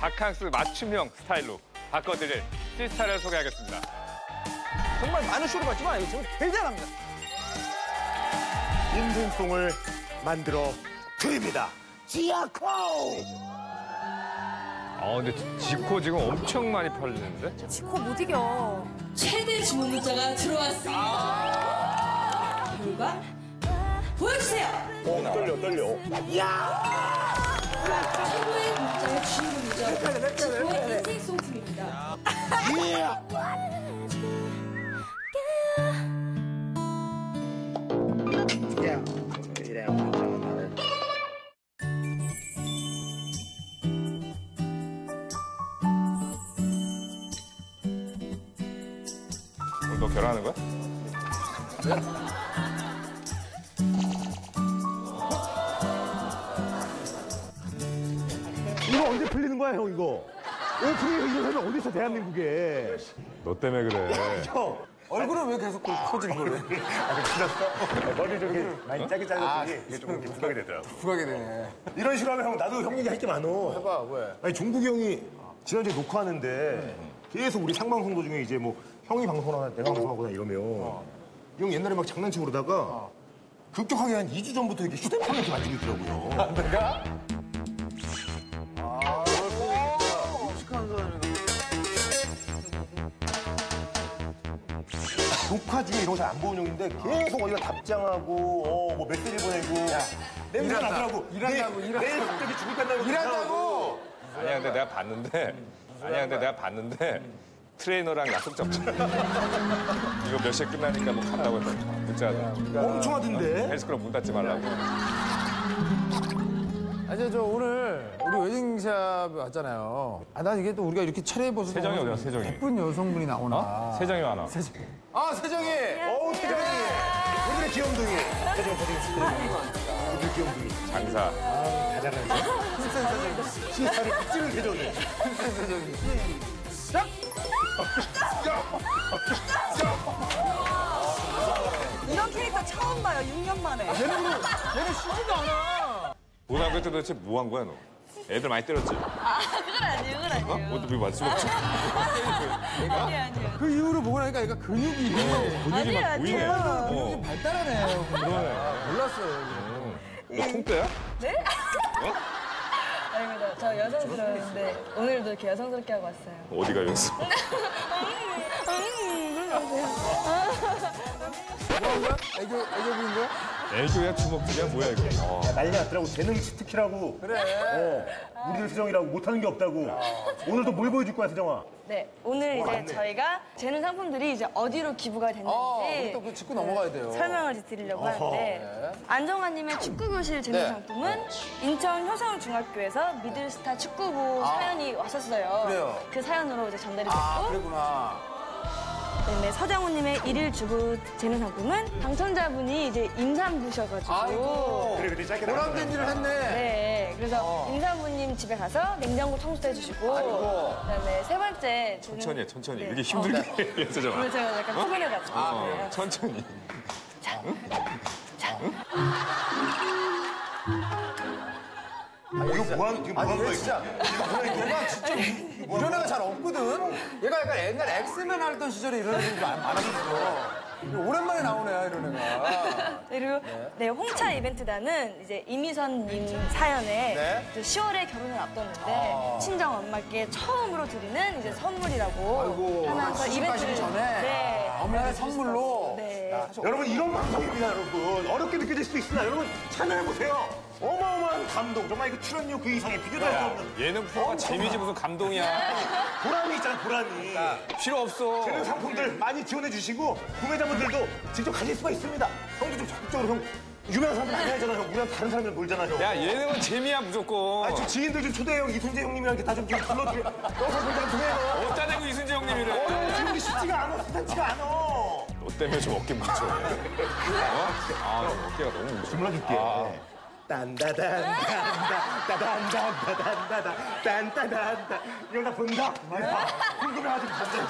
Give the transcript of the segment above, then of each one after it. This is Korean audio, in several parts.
바캉스 맞춤형 스타일로 바꿔드릴 시스타를 소개하겠습니다. 정말 많은 쇼를 봤지만 지금 대단합니다. 인생송을 만들어 드립니다. 지아코! 아 근데 지코 지금 엄청 많이 팔리는데? 지코 못 이겨. 최대 주문 문자가 들어왔습니다. 결과 보여주세요. 어, 떨려, 떨려. 최고의 문자의 주인 지코의 인생 송품입니다. 오늘 너 결혼하는 거야? 거야, 형, 이거? 오프닝에서 이런 사람이 어딨어, 대한민국에. 너 때문에 그래. 형. 얼굴은 왜 계속 커지는 거래? 아, 머리 좀 이렇게 많이 짜게 잘랐더니 이게 좀 이렇게 부각이 되더라고. 부각이 되네. 이런 식으로 하면 형, 나도 형 얘기 할 게 많어. 해봐, 왜? 아니, 종국이 형이 지난주에 녹화하는데 계속 우리 상방송 도중에 이제 뭐 형이 방송하거나 내가 방송하거나 이러면 이 형 옛날에 막 장난치고 그러다가 급격하게 한 2주 전부터 이렇게 휴대폰을 이렇게 만지고 있더라고요. 내가? 녹화 중에 이런 거 잘 안 보는 형인데 계속 어디가 답장하고 어, 뭐 메시지 보내고 냄새 일한다. 나더라고. 일한다고, 내- 일한다고. 내일 갑자기 죽을 간다고 일한다고! 아니야 근데 내가 봤는데 아니야 근데 내가 봤는데 트레이너랑 약속 잡잖아. 이거 몇 시에 끝나니까 뭐 간다고 했어. 문자하다. 엄청 하던데. 헬스클럽 문 닫지 말라고. 아니, 저 오늘 우리 웨딩샵 왔잖아요. 아, 난 이게 또 우리가 이렇게 차려입어서. 세정이 어디야, 세정이? 예쁜 여성분이 나오나. 어? 세정이 많아. 아, 세정이! 어우, 태정이. 오늘의 귀염둥이. 태정, 태정. 오늘 귀염둥이. 장사. 다 잘하네. 흰센 세정이. 신사를 찌는 태정이. 흰센 세정이. 이런 캐릭터 처음 봐요. 6년 만에. 얘는 쉬지도 않아. 고등학교 때 도대체 뭐 한 거야 너? 애들 많이 때렸지? 아, 그건 아니에요. 그건 어? 아니에요. 어떻게 말씀 없지? 아니에요, 아니에요. 그 이후로 보고 나니까 얘가 근육이 근육이 막 아니에요, 보이네. 아니에요. 어. 발달하네. 그러네. 몰랐어요. 너 통대야? 네? 아닙니다. 저 여성스러운데 오늘도 이렇게 여성스럽게 하고 왔어요. 어디가 연습? 음, 그러세요. 뭐 한 거야? 애교, 애교 부인 거야? 애교야 주먹질이야 뭐야 이거? 어. 난리 났더라고. 재능 치트키라고. 그래. 어. 우리들 세정이라고 못하는 게 없다고. 오늘도 뭘 보여줄 거야, 세정아? 네, 오늘 이제 저희가 재능 상품들이 이제 어디로 기부가 됐는지 어, 우리 또그 짚고 넘어가야 돼요. 설명을 드리려고 하는데 안정환님의 축구교실 재능 네. 상품은 인천 효성중학교에서 미들스타 축구부 사연이 왔었어요. 그래요? 그 사연으로 이제 전달이 됐고 아, 그랬구나. 그다음에 서장훈님의 일일 주부 재능 상품은 당첨자분이 이제 임산부셔가지고 아이고. 그래, 그래, 짧게 보람된 일을 했네. 네, 그래서 어. 임산부님 집에 가서 냉장고 청소도 해주시고 아이고. 그다음에 세 번째 천천히 해 천천히 네. 이렇게 힘들게 해 세정아. 오늘 제가 약간 피곤해가지고 어, 그래요. 천천히. 아, 이거 뭐 하는, 지금 뭐 하는 얘 거야, 진짜. 얘가 진짜 이런 애가 잘 없거든? 얘가 약간 옛날 엑스맨 하던 시절에 이런 애들이 많- 많았었어. 오랜만에 나오네, 이런 애가. 그리고 네, 홍차 이벤트단은 이제 이미선님 사연에 네. 이제 10월에 결혼을 앞뒀는데 친정 엄마께 처음으로 드리는 이제 선물이라고 아이고, 하면서 가시기 전에. 네. 아, 어머니한테 선물로. 네. 여러분 이런 방송입니다 여러분 어렵게 느껴질 수도 있으나 여러분 참여해 보세요 어마어마한 감동 정말 이거 출연료 그 이상의 비교도 할 수 없는 예능 프로가 재미지 무슨 감동이야. 보람이 있잖아 보람이 필요 없어. 재능 상품들 많이 지원해 주시고 구매자분들도 직접 가실 수가 있습니다 형도 좀 적극적으로 형 유명한 사람들 많이 하잖아 형 우리랑 다른 사람들 놀잖아 형 야 예능은 재미야 무조건. 아, 저 지인들 좀 초대해요 이순재 형님이랑 이렇게 다좀 불러드려 너서 놀자 좀 해요 어디다 대고 이순재 형님이래. 어, 지금 우리 쉽지가 않아 스탄치가 않아 너 때문에 좀 어깨 뭉쳐. 어? 아, 나 어깨가 너무 뭉쳐. 불러줄게 딴다단단다단다단다단다단 딴따단다 이거 나 본다 봐 궁금해가지고 간다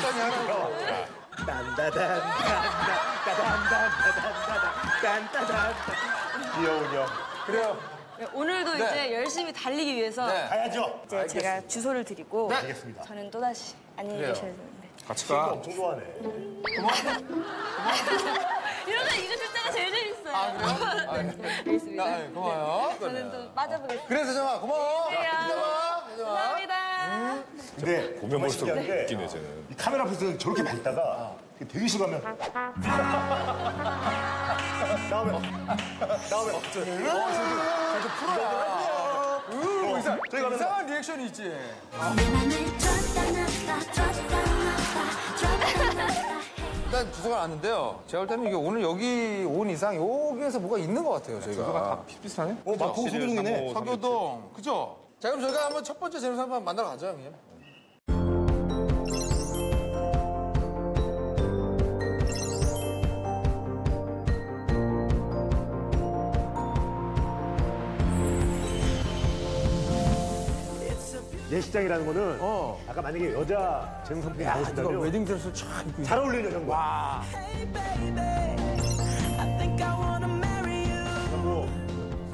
딴다단단다단다단다단다단 딴따단다 귀여운 형 그래요. 오늘도 네. 이제 열심히 달리기 위해서 네. 가야죠. 이제 제가 주소를 드리고 알겠습니다. 저는 또 다시 안녕히 그래요. 계셔야 되는데. 같이 가. 엄청 좋아하네. 이러다 이거 줄 때가 제일 재밌어요. 아, 그래요? 아, 네. 알겠습니다. 아, 고마워요. 저는 또 빠져보겠습니다. 그래, 세정아, 고마워. 세정아. 감사합니다. 근데 보면 볼수록 신기한 웃기네, 쟤는. 이 카메라 앞에서는 저렇게 밝다가 되게 싫어하면 나오면 나오면 좀 풀어야. 으, 이상, 저희 가면 이상한 리액션이 있지. 일단 주소가 나왔는데요. 제가 볼 때는 이게 오늘 여기 온 이상 여기에서 뭐가 있는 것 같아요, 저희가. 다 비슷비슷하네? 어, 마포 소교동이네. 서교동, 그죠? 자, 그럼 저희가 한번 첫 번째 재능사 한번 만나러 가죠, 형님. 예식장이라는 거는 어. 아까 만약에 여자 재능 선풍이 누가 나오신다면 웨딩드레스를 쫙 입고 잘 어울리는 여자인 거야. 와. 뭐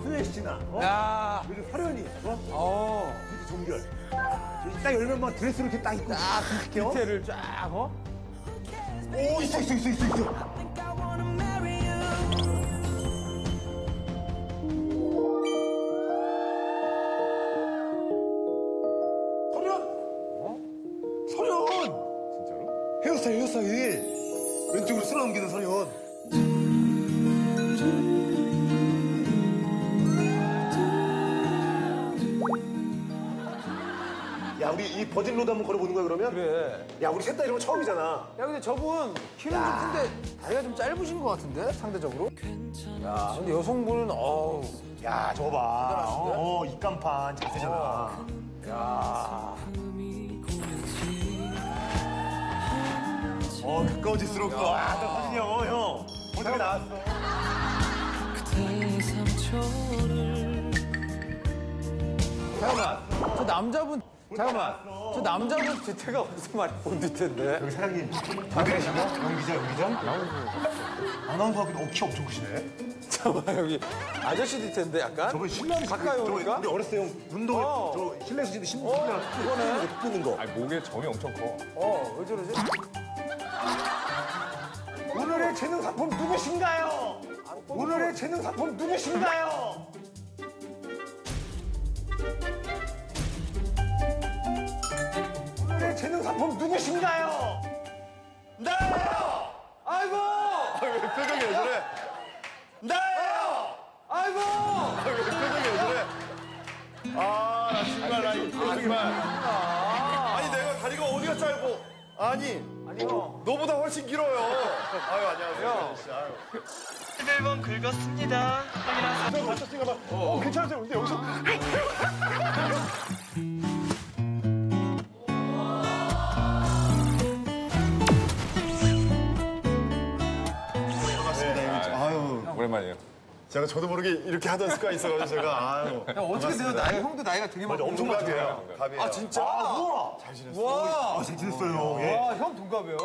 수혜 씨나 어? 야. 요즘 설현이 어? 어. 뮤지 종결 딱 열면 막 드레스 이렇게 딱 입고 딱 이렇게 어? 디테일을 쫙, 어? 오 있어 있어 있어 있어 있어 진짜로? 헤어스타일 헤어스타일 왼쪽으로 쓸어 넘기는 설현 야 우리 이 버진 로드 한번 걸어보는 거야 그러면? 그래. 야 우리 셋 다 이런 거 처음이잖아 야, 근데 저분 키는 좀 큰데 다리가 좀 짧으신 것 같은데, 상대적으로? 야, 근데 여성분은, 어우. 야 저거 봐 어, 어, 입간판 자세잖아 야. 어 가까워질수록 또 아또 서진이 형 어, 형. 어떻게 나왔어 잠깐만. 저 남자분, 잠깐만. 저 남자분 뒤태가 어디서 많이 본 뒤태인데? 여기 사장님 모델이시고 연기자 연기자 아나운서 하기도 어, 키 엄청 크시네 잠깐만, 여기 아저씨 뒤태인데, 약간? 저번 신랑이 가까이 저 오니까? 우리 어렸을 때형 운동회 어. 저 실내에서 신는 신문 어, 그거네. 뜯는 거 아니, 목에 점이 엄청 커. 어, 왜 저러지? 오늘의 재능 상품 누구신가요? 오늘의 재능 상품 누구신가요? 오늘의 재능 상품 누구신가요? 나예요! 아이고! 왜 표정이 왜 저래? 나예요! 아이고! 왜 표정이 왜 저래? 아, 나 정말, 나 이거 정말. 아니, 내가 다리가 어디가 짧고. 아니, 아니, 형. 너보다 훨씬 길어요. 아유, 안녕하세요. 아유. 11번 긁었습니다. 확인하세요. 저 맞췄으니까 막, 어, 괜찮으세요? 근데 여기서. 반갑습니다. 아유, 오랜만이에요. 제가 저도 모르게 이렇게 하던 습관이 있어가지고 제가 아유. 야, 어떻게 돼요? 나이가, 형도 나이가 되게 많아. 엄청 많아요. 갑이에요. 아, 진짜? 우와! 잘 지냈어. 와! 아, 잘 지냈어요. 예. 와, 형 동갑이에요?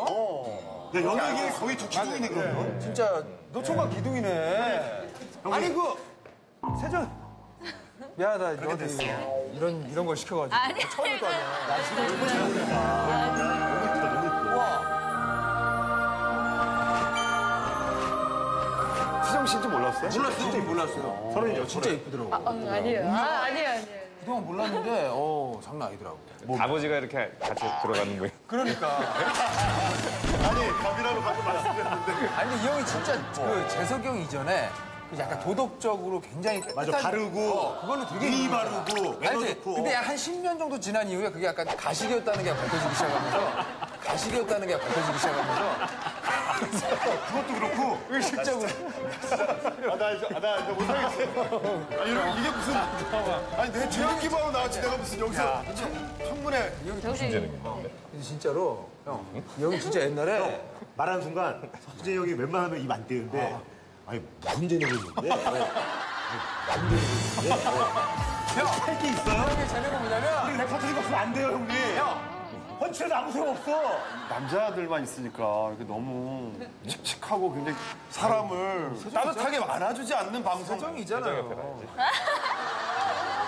야, 연예계 거의 두 기둥이네, 그러면. 진짜 노총각 기둥이네. 아니 그 세정 미안하다 너한테 이런 이런 걸 시켜가지고 아니, 처음일 거 아니야. 수정 씨인지 몰랐어요? 몰랐어요. 진짜 몰랐어요. 서른이죠, 진짜 이쁘더라고. 어, 아니에요. 아, 아니에요, 아니에요. 그동안 몰랐는데 어 장난 아니더라고. 아버지가 이렇게 같이 들어가는 거예요. 그러니까 아니, 갑이라고 방금 말씀드렸는데. 아니 근데 이 형이 진짜 그 재석이 형 이전에 그 약간 도덕적으로 굉장히 맞아, 바르고, 어, 그걸로 되게 유명하잖아. 바르고, 매너? 좋고. 근데 약한 10년 정도 지난 이후에 그게 약간 가식이었다는 게 밝혀지기 시작하면서 가식이었다는 게 밝혀지기 시작하면서 그것도 그렇고. 의식적으로 아, 나 이제, 아, 나 이제 못하겠어. 아, 이런, 이게 무슨. 아니, 내 재능 기부하고 나왔지. 내가 무슨 여기서. 청- 청문회. 역시 근데 진짜로 형, 이 형이 진짜 옛날에 말하는 순간, 수진이 형이 웬만하면 입 안 떼는데, 아니, 무슨 재능이 있는데? 아니, 무슨 재능이 있는데? 형, 할게 있어요? 형의 재능은 뭐냐면 우리 레퍼토리가 없으면 안 돼요, 형님. 형, 펀치라도 아무 소용 없어. 남자들만 있으니까 이렇게 너무 칙칙하고 굉장히 사람을 따뜻하게 안아주지 않는 방송. 세정이잖아요.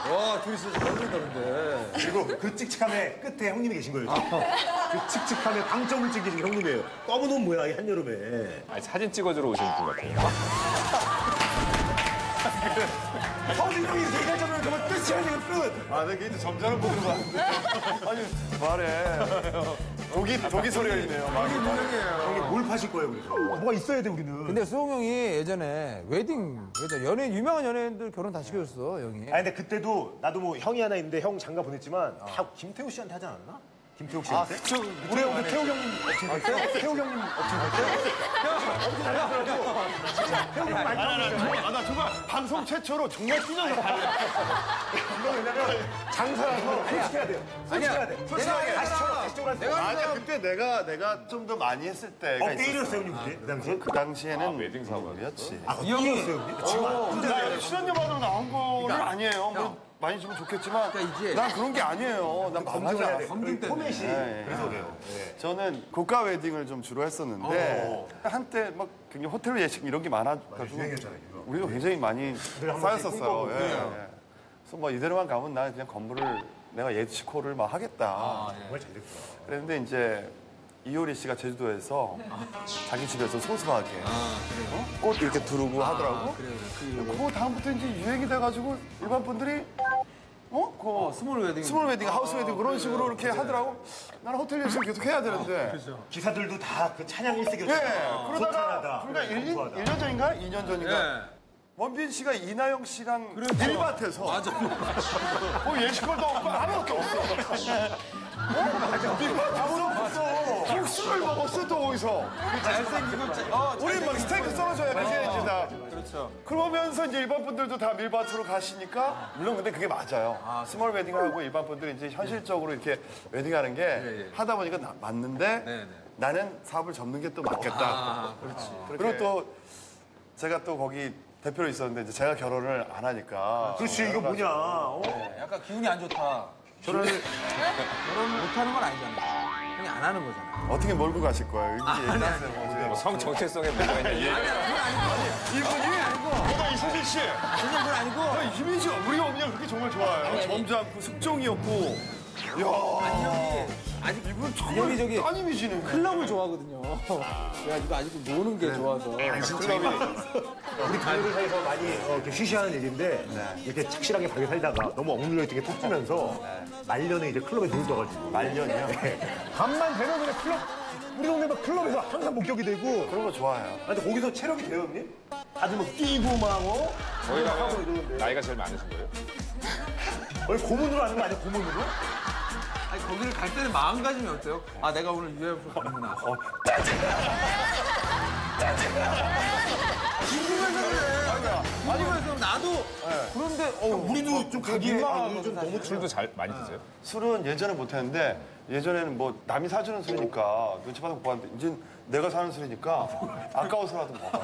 와, 둘이서 잘 어울린다, 근데. 그리고 그 칙칙함의 끝에 형님이 계신 거예요. 그 칙칙함의 방점을 찍으신 게 형님이에요. 검은 옷 모양이 한여름에. 아니, 사진 찍어주러 오신 분 같아요. 형이 이렇게 얘기하자면 정말 끝이야, 지금 끝. 아, 내가 이제 점잖은 보는 거 같은데. 아니, 말해. 독이, 독이 소리가 있네요. 막. 형님 뭘 파실 거예요, 그래서? 뭐가 있어야 돼, 우리는. 근데 수홍 형이 예전에 웨딩, 예전 연예인, 유명한 연예인들 결혼 다 시켜줬어, 형이. 아니, 근데 그때도 나도 뭐 형이 하나 있는데 형 장가 보냈지만 다 김태우 씨한테 하지 않았나? 김태욱 씨한테? 우리 형도 태욱 형님 업체 갈 때? 태욱 형님 업체 갈 때? 태욱 형 많이 아, 나 정말 방송 최초로 정말 뛰어서 봤네. 이거 왜냐면 장사라서 솔직해야 돼요. 솔직해야 돼. 솔직하게 내가 다시 쳐라, 알잖아. 다시 쳐라. 내가 아니야, 그때 내가, 내가 좀 더 많이 했을 때가 업데이트였어요, 형님 그때? 그 당시에? 그 당시에는 아, 웨딩 사고였어? 이었지. 아, 업데이트였어요, 형님? 지금 안나 출연료만으로 나온 거는 아니에요. 뭐 많이 주면 좋겠지만 그러니까 이제- 난 그런 게 아니에요. 난 검증을 해야 돼. 검증 때문에. 포맷이. 네, 그래서 그래요. 저는 고가 웨딩을 좀 주로 했었는데 한때 막 굉장히 호텔 예식 이런 게 많아가지고 이거. 우리도 굉장히 많이 한 번씩 쌓였었어요. 예, 예. 그래서 뭐 이대로만 가면 나 그냥 건물을 내가 예식홀을 막 하겠다. 정말 잘 됐어. 그랬는데 이제 이효리 씨가 제주도에서 자기 집에서 소소하게 어? 꽃 이렇게 두르고 하더라고. 그거 다음부터 이제 유행이 돼가지고 일반 분들이 어? 그 스몰 웨딩. 스몰 웨딩, 하우스 웨딩 그런 식으로 이렇게 하더라고. 나는 호텔 예식을 계속 해야 되는데. 기사들도 다 그 찬양 일색이었죠. 예. 그러다가 소탈하다. 그러니까 1년, 공부하다. 1년 전인가? 2년 전인가? 예. 원빈 씨가 이나영 씨랑 밀밭에서 맞아. 뭐 예식홀도 없고 아무것도 없어. 어? 밀밭 아무것도 없어. 국수를 먹었어 또 거기서. 잘생기고, 어, 우리 막 스테이크 썰어줘야 되지 이제 다. 그렇죠. 그러면서 이제 일반 분들도 다 밀밭으로 가시니까 물론 근데 그게 맞아요. 스몰 웨딩하고 일반 분들이 이제 현실적으로 이렇게 웨딩하는 게 하다 보니까 나- 맞는데 네, 나는 사업을 접는 게 또 맞겠다. 아, 그렇지. 그리고 또 제가 또 거기 대표로 있었는데 이제 제가 결혼을 안 하니까 그렇지, 이거 뭐냐. 어? 약간 기운이 안 좋다. 결혼을, 결혼을 못 하는 건 아니잖아. 형이 안 하는 거잖아. 어떻게 몰고 가실 거예요? 이게. 뭐 지금. 뭐성 정체성에 뭐가 있냐. 얘 이분이 보다 이세진 씨. 그건 그건 아니고. 야, 이미지 우리가 언니가 그렇게 정말 좋아요. 점잖고 숙종이었고. 야, 형이 아직 이분 정말 저기 딴 이미지네. 클럽을 좋아하거든요. 그래가지고 아직 노는 게 좋아서. 클럽이 우리 동료들 사이에서 많이 어, 이렇게 쉬쉬하는 얘기인데 이렇게 착실하게 가게 살다가 너무 억눌려 있던 게툭 뜨면서 말년에 이제 클럽에 돈을 떠가지고 말년이요? 밤만 되면 그냥 클럽 우리 동네 막 클럽에서 항상 목격이 되고 그런 거 좋아해요. 아, 근데 거기서 체력이 돼요 형님? 다들 막 뛰고 막 어? 저희가 나이가 제일 많으신 거예요? 원래 고문으로 하는 거 아니야 고문으로? 아니, 거기를 갈 때는 마음가짐이 어때요? 아, 내가 오늘 유해프로 가는구나. 궁금해서 그래. 궁금해서 나도 그런데 어, 우리도 좀 가기에 아, 민망하거든, 우리 좀 사실. 너무 술도 잘 많이 드세요? 술은 예전에 못했는데 예전에는 뭐 남이 사주는 술이니까 눈치 봐서 못 봤는데 이제 내가 사는 술이니까 아까워서라도 먹어.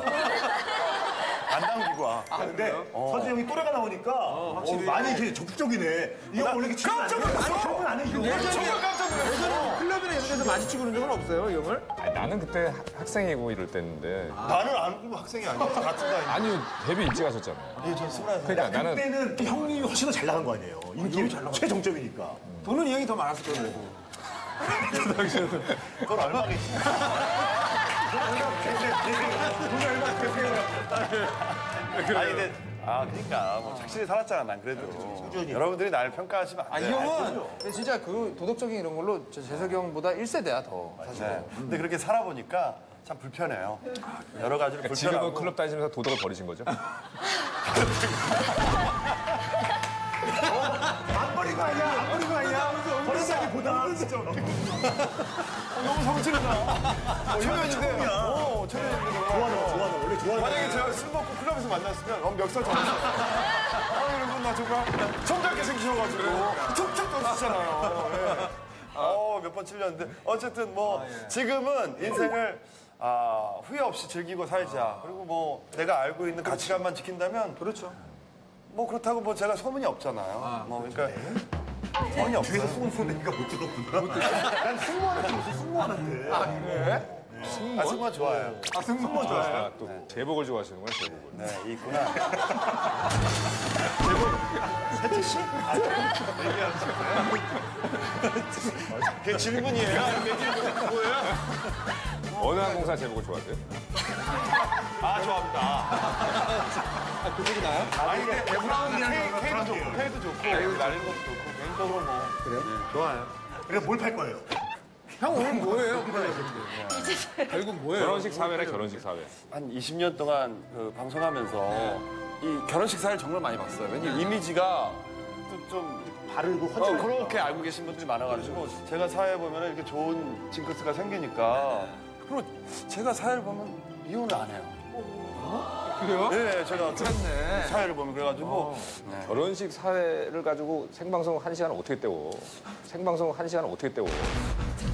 안 당기고 와. 아, 근데 선재 형이 또래가 나오니까 어, 많이 이렇게 적극적이네. 이거 원래 이렇게 깜짝 놀랐어. 형은 안 해. 이거 정말 깜짝 놀랐어. 클럽이나 이런 데서 마주치고 그런 적은 없어요, 이 형을? 아니, 나는 그때 학- 학생이고 이럴 때였는데 나는 안 학생이 아니야. 같은 나이. 아니요 데뷔 일찍 하셨잖아요. 예, 전 스물한 살. 그러니까 나는 그때는 또 형님이 훨씬 더 잘 나간 거 아니에요. 인기 최정점이니까. 돈은 이 형이 더 많았을 거예요, 그래도. 그건 얼마 계시 아니 근데 아 그러니까 뭐 착실히 살았잖아 난 그래도 여러분들이 날 평가하시면 안 아, 돼. 이 형은 근데 진짜 그 도덕적인 이런 걸로 저 재석이 형보다 1세대야, 더. 사실. 네. 근데 그렇게 살아보니까 참 불편해요. 여러 가지로 불편하고. 지금은 클럽 다니면서 도덕을 버리신 거죠? 안 버린 거 아니야. 안 버린 거 보다 진짜. 너무 성질나. 초면인데. 어, 초면인데. 좋아하는 거, 좋아하는 거. 원래 좋아하는 거. 만약에 제가 술 먹고 클럽에서 만났으면 어, 멱살 잡았어요. 아, 여러분, 나 정말 점잖게 생기셔가지고 툭툭 던지잖아요. 예. 어, 몇 번 찔렸는데. 어쨌든 뭐, 지금은 인생을 아, 후회 없이 즐기고 살자. 그리고 뭐, 내가 알고 있는 가치관만 지킨다면. 그렇죠. 뭐, 그렇다고 뭐, 제가 소문이 없잖아요. 뭐, 그러니까. 없어요. 뒤에서 쏘는 소리 내가 못 들었구나. 난 승무원한테 무슨 승무원한테. 아, 그래? 아, 승무원 좋아해요. 아, 승무원. 아, 또 제복을 좋아하시는구나, 제복을. 네, 있구나. 세채 씨? 그게 질문이에요? 뭐예요? 어느 항공사 제복을 좋아하세요? 아, 좋아합니다. 아, 그쪽이 나요? 아니, 근데 K, K도 좋고, K도 좋고, 날리는 것도 좋고, 개인적으로 뭐. 그래요? 좋아요. 그래서 뭘 팔 거예요? 형 오늘 뭐예요? 결국 뭐예요? 결혼식 사회래, 결혼식 사회. 한 20년 동안 그 방송하면서 이 결혼식 사를 정말 많이 봤어요. 왜냐면 이미지가 좀, 좀 바르고 어, 헌칠하고. 그렇게 알고 계신 분들이 많아가지고 제가 사회 보면 이렇게 좋은 징크스가 생기니까 그리고 제가 사회를 보면 이혼을 안 해요. 그래요? 네, 제가 그 맞네. 사회를 보면 그래가지고 네. 결혼식 사회를 가지고 생방송 한 시간 어떻게 때워? 생방송 한 시간 어떻게 때워?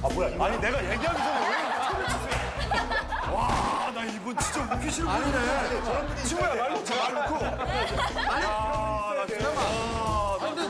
아, 뭐야. 이거 아니 내가 얘기하기 전에 왜? 와, 나 이분 진짜 웃기시는 분이네. 친구야 말 놓고 말 놓고. 아, 나 진짜 아, 나 정말.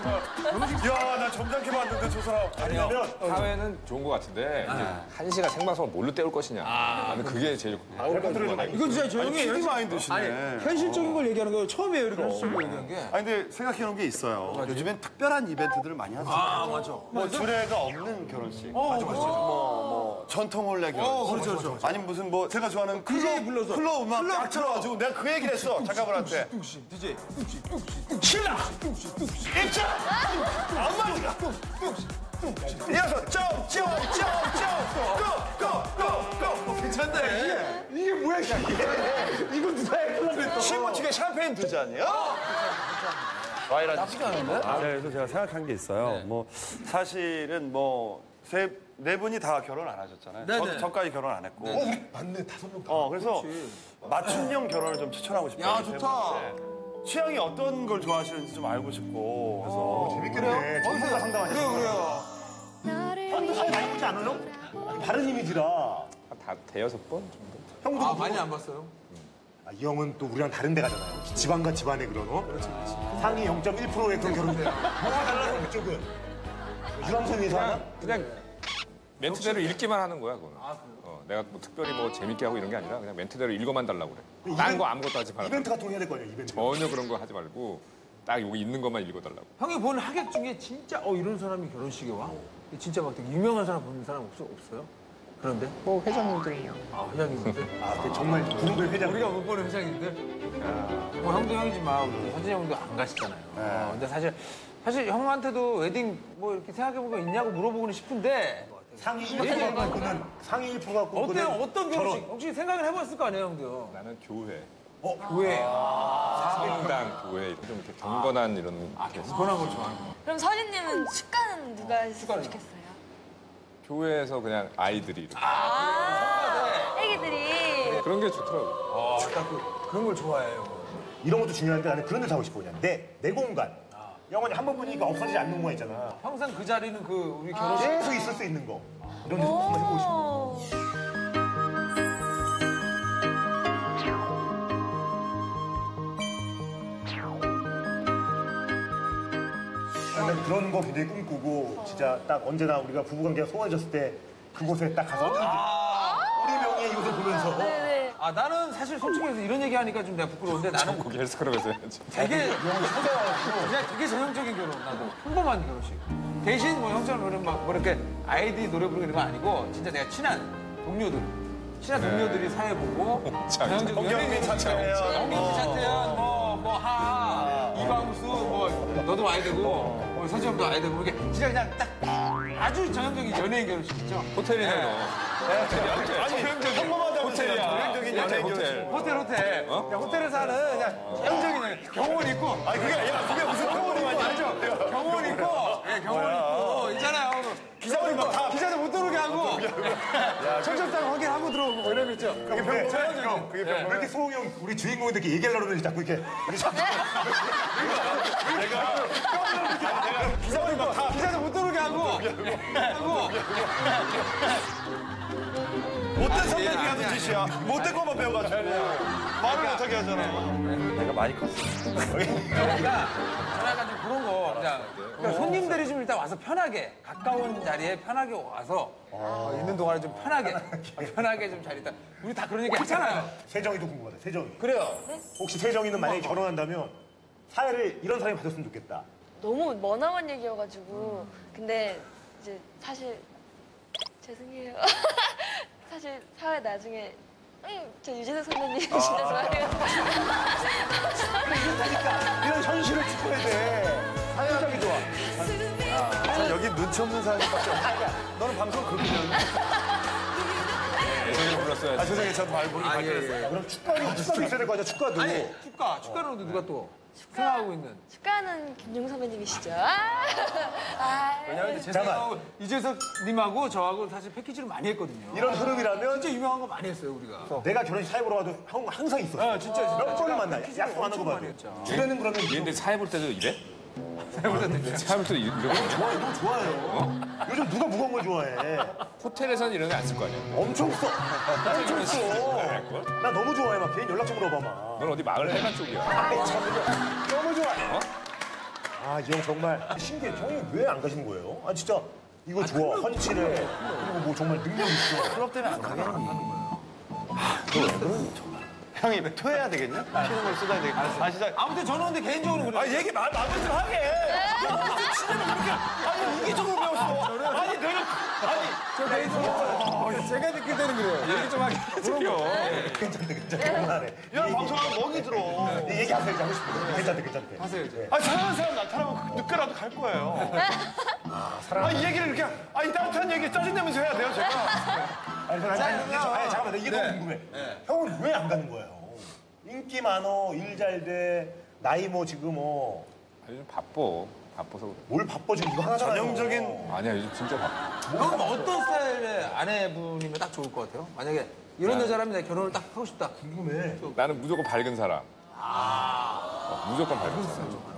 야, 나 점잖게 봤는데 저 사람. 아니면 사회는 좋은 것 같은데 이제 한 시간 생방송을 뭘로 때울 것이냐. 나는 그게 제일 궁금해. 이건 진짜 조용히 해요. 마인드시네. 아니, 현실적인 걸 얘기하는 거 처음이에요. 이렇게 현실적인 걸 얘기한 게. 아니 근데 생각해 놓은 게 있어요. 요즘엔 특별한 이벤트들을 많이 하죠. 아, 맞아. 뭐 주례가 없는 결혼식. 어, 맞아, 맞아. 뭐, 뭐 전통 혼례 결혼식. 어, 그렇죠, 그렇죠. 아니 무슨 뭐 제가 좋아하는 클럽 DJ 불러서. 클럽 음악 딱 틀어 가지고 내가 그 얘기를 했어 작가분한테. 뚝씨, DJ. 뚝씨, 뚝씨, 신라 뚝씨, 뚝씨. 입장. 엄마가 이어서 점점점 점 점 고 고 고 고 괜찮네. 이게 뭐야, 이게. 이거 누가 해? 친구 측에 샴페인 두 잔이요? 와이라 나쁘지 않은데? 아, 그래서 제가 생각한 게 있어요. 뭐 사실은 뭐세 네 분이 다 결혼 안 하셨잖아요. 네네. 저, 저까지 결혼 안 했고. 어, 맞네. 다섯 명 다. 어, 그래서 맞춤형 결혼을 좀 추천하고 싶어요. 야, 좋다. 네. 취향이 어떤 걸 좋아하시는지 좀 알고 싶고. 그래서 재밌겠네. 전문가 상담하시 그래요, 그래요. 형도 사회 많이 보지 않아요? 바른 이미지라. 다 대여섯 번 정도? 형도 아, 많이 안 봤어요. 아, 이 형은 또 우리랑 다른 데 가잖아요. 지방과 집안의 그런 어? 상위 0.1%의 그런 결혼들. 뭐가 달라요 그쪽은? 유람선에서 하나? 그냥 멘트대로 읽기만 하는 거야, 그거는. 어, 내가 뭐 특별히 뭐 재밌게 하고 이런 게 아니라 그냥 멘트대로 읽어만 달라고 그래. 딴거 아무것도 하지 말고. 이벤트 같은 거 해야 될 거 아니에요, 이벤트. 전혀 그런 거 하지 말고 딱 여기 있는 것만 읽어달라고. 형이 본 하객 중에 진짜 어 이런 사람이 결혼식에 와? 진짜 막 되게 유명한 사람 보는 사람 없어 없어요? 그런데 뭐 회장님들. 아 회장님들 아, 그 정말 그룹의 회장. 우리가 못 보는 회장님들 뭐 형도 형이지만 우리 서진 형도 안 가시잖아요. 어, 근데 사실 사실 형한테도 웨딩 뭐 이렇게 생각해 보면 있냐고 물어보고는 싶은데 상위 1% 갖고 꾸는 상위 1% 갖고? 꾸는 어떤 결혼식? 혹시 생각을 해봤을 거 아니에요, 형도요? 나는 교회, 왜? 성당, 교회 좀 이렇게 경건한 이런. 그런 걸 좋아하는 거. 그럼 서진님은 축가는 누가 했으면 좋겠어요? 교회에서 그냥 아이들이 이렇게. 아, 애기들이. 그런 게 좋더라고. 아, 딱 그, 그런 걸 좋아해요. 이런 것도 중요한데 나는 그런 데서 하고 싶어 그냥 내, 내 공간 영원히 한 번 보니까 없어지지 않는 공간 있잖아. 항상 그 자리는 그 우리 결혼식 계속 있을 수 있는 거. 이런 데서 한번 해보고 싶어 오. 나는 그런 거 굉장히 꿈꾸고 진짜 딱 언제나 우리가 부부관계가 소원해졌을 때 그곳에 딱 가서 우리 명예의 이곳을 보면서 네네. 아 나는 사실 솔직히 해서 이런 얘기 하니까 좀 내가 부끄러운데 나는 거기 헬스클럽에서 해야지. 되게 그냥 되게 전형적인 결혼 나도 평범한 결혼식 대신 뭐 형처럼 노래 막뭐 이렇게 아이디 노래 부르는 거 아니고 진짜 내가 친한 동료들 친한 동료들이 사회 보고 전형적인 홍경민, 차태현. 홍경민 차태현 뭐뭐 하하 이광수 뭐 너도 와야 되고 뭐 서지현도 와야 되고 이렇게 진짜 그냥 딱 아주 전형적인 연예인 결혼식 있죠 호텔이네, 너. 아니 평범하다고 호텔. 호텔 호텔 그냥 호텔에서 하는 그냥 그냥 경호원 있고 아니 그게 야 그게 무슨 경호원 있고 알죠? 경호원 있고 예 경호원 있고 있잖아요 기자들 막 다- 기자들 못 들어오게 하고 청첩장 확인하고 들어오고 뭐거 있죠 그게 전형적인. 형, 그게 왜 이렇게 소홍이 형 우리 주인공인데 이렇게 얘기하려고 그러는지 자꾸 이렇게 자꾸 기자들 못 못된 선배님이 하는 짓이야. 못된 것만 배워가지고 말을 못하게 하잖아. 내가 많이 컸어. 그러니까 약간 좀 그런 거 그냥 그러니까 손님들이 좀 일단 와서 편하게 가까운 자리에 편하게 와서 어, 있는 동안에 좀 편하게 편하게 좀 잘 있다. 우리 다 그런 얘기 하잖아요. 세정이도 궁금하다. 세정이. 그래요. 혹시 세정이는 만약에 결혼한다면 사회를 이런 사람이 받았으면 좋겠다. 너무 머나먼 얘기여가지고 근데 이제 사실 죄송해요. 사실 사회 나중에 응, 저 유재석 선배님 진짜 좋아해요. 이런 현실을 짚어야 돼. 굉장히 좋아. 자, 여기 눈치 없는 사람밖에 없어. 너는 방송 그렇게 되는 예전에 아, 불렀어야지. 세상에 저말 모르고 아, 예, 예. 그럼 축가도 축가도 있어야 될 거 아니야, 축가도. 아니 축가 축가로도 누가 또 생각하고 있는. 축가는 김종 선배님이시죠. 아, 아, 왜냐면 이제 재석하고 이재석 님하고 저하고 사실 패키지를 많이 했거든요. 이런 흐름이라면 진짜 유명한 거 많이 했어요 우리가. 내가 결혼식 사회 보러 가도 형 항상 있었어. 아, 진짜. 몇 번을 만나. 약속하는 거 엄청 봐도. 많이 했죠. 주례는 그러면 얘 근데 사회 볼 때도 이래? 사회 볼 때도 이러고 좋아, 이런 거 좋아해요. 요즘 누가 무거운 걸 좋아해? 호텔에서는 이런 거 안 쓸 거 아니야? 엄청 써. 엄청 써. 걸? 나 너무 좋아해. 막 개인 연락처 물어봐, 막. 넌 어디 마을 해관 쪽이야? 아이, 참, 너무 좋아해. 아, 이 형 정말 신기해. 형이 왜 안 가시는 거예요? 아, 진짜 이거 좋아. 헌칠해. 그리고 뭐 정말 능력 있어. 클럽 때문에 안 가겠니? 형이 토해야 되겠냐? 피는 걸 쏟아야 되겠냐? 아, 진짜. 아무튼 저는 근데 개인적으로 그래요. 아, 얘기 마, 마음에 좀 하게. 야, 무슨 치냐면 그렇게. 아니, 이기적으로 배웠어. 아니, 내가. 아니, 저 개인적으로 제가 느낄 때는 그래요. 얘기 좀 하게 해줄게요. 괜찮대, 괜찮대. 그만해. 이런 방송하면 멍이 들어. 얘기하세요. 하고 싶어. 괜찮대, 괜찮대. 하세요 이제. 아, 사랑하는 사람 나타나면 늦게라도 갈 거예요. 아, 이 얘기를 이렇게, 아, 이 따뜻한 얘기 짜증내면서 해야 돼요, 제가. 아니, 아니, 아니, 아니, 잠깐만. 이게 네. 너무 궁금해. 형은 왜 안 가는 거예요? 인기 많어, 일 잘 돼, 나이 뭐 지금 뭐. 아, 요즘 바빠. 바빠서 그래. 뭘 바빠 지금 이거 하나잖아요. 전형적인 아니야 요즘 진짜 바빠. 그럼 어떤 스타일의 아내분이면 딱 좋을 것 같아요? 만약에 이런 여자라면 내가 결혼을 딱 하고 싶다. 궁금해. 나는 무조건 밝은 사람. 어, 무조건 밝은 사람.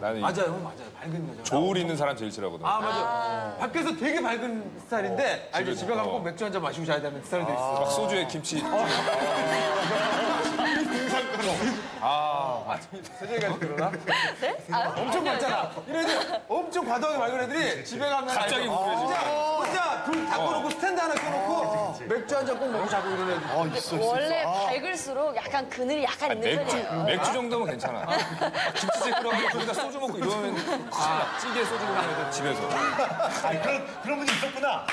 음, 나는 이 맞아요, 형 맞아요. 밝은 여자. 조울 있는 사람 제일 싫어하거든. 아 맞아. 밖에서 되게 밝은 스타일인데 알죠? 집에 가면 꼭 맥주 한 잔 마시고 자야 되는 스타일도 있어. 막 소주에 김치. 세정이가 그러나? 네? 엄청 밝잖아. 이런 애들 엄청 과도하게 밝은 애들이 집에 가면 갑자기 알죠? 우울해지고. 혼자 혼자 불 다 꺼놓고 스탠드 하나 켜놓고 맥주 한 잔 꼭 먹고 자고 이런 애들. 어, 있어, 있어. 원래 밝을수록 약간 그늘이 약간 있는 맥주, 편이에요. 맥주 정도면 괜찮아. 김치찌개 끓여먹고 거기다 소주 먹고 이러면 나. 찌개 소주 먹는 애들 집에서. 아니, 그런, 그런 분이 있었구나.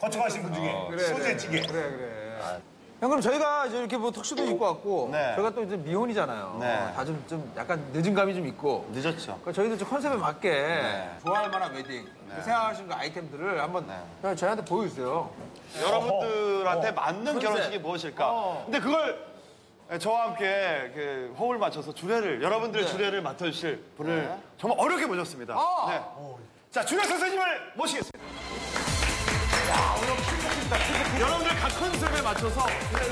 거쳐가신 분 중에. 소주에 찌개. 그래 그래. 형 그럼 저희가 이제 이렇게 뭐 턱시도 입고 왔고 네. 저희가 또 이제 미혼이잖아요. 네. 다 좀 좀 약간 늦은 감이 좀 있고. 늦었죠. 그러니까 저희도 좀 컨셉에 맞게 좋아할 만한 웨딩 생각하신 그 아이템들을 한번 그냥 저희한테 보여주세요. 여러분들한테 맞는 컨셉. 결혼식이 무엇일까? 어. 근데 그걸 저와 함께 그 호흡을 맞춰서 주례를 여러분들의 주례를 맡아주실 분을 정말 어렵게 모셨습니다. 어. 네. 자 주례 선생님을 모시겠습니다. 여러분들 각 컨셉에 맞춰서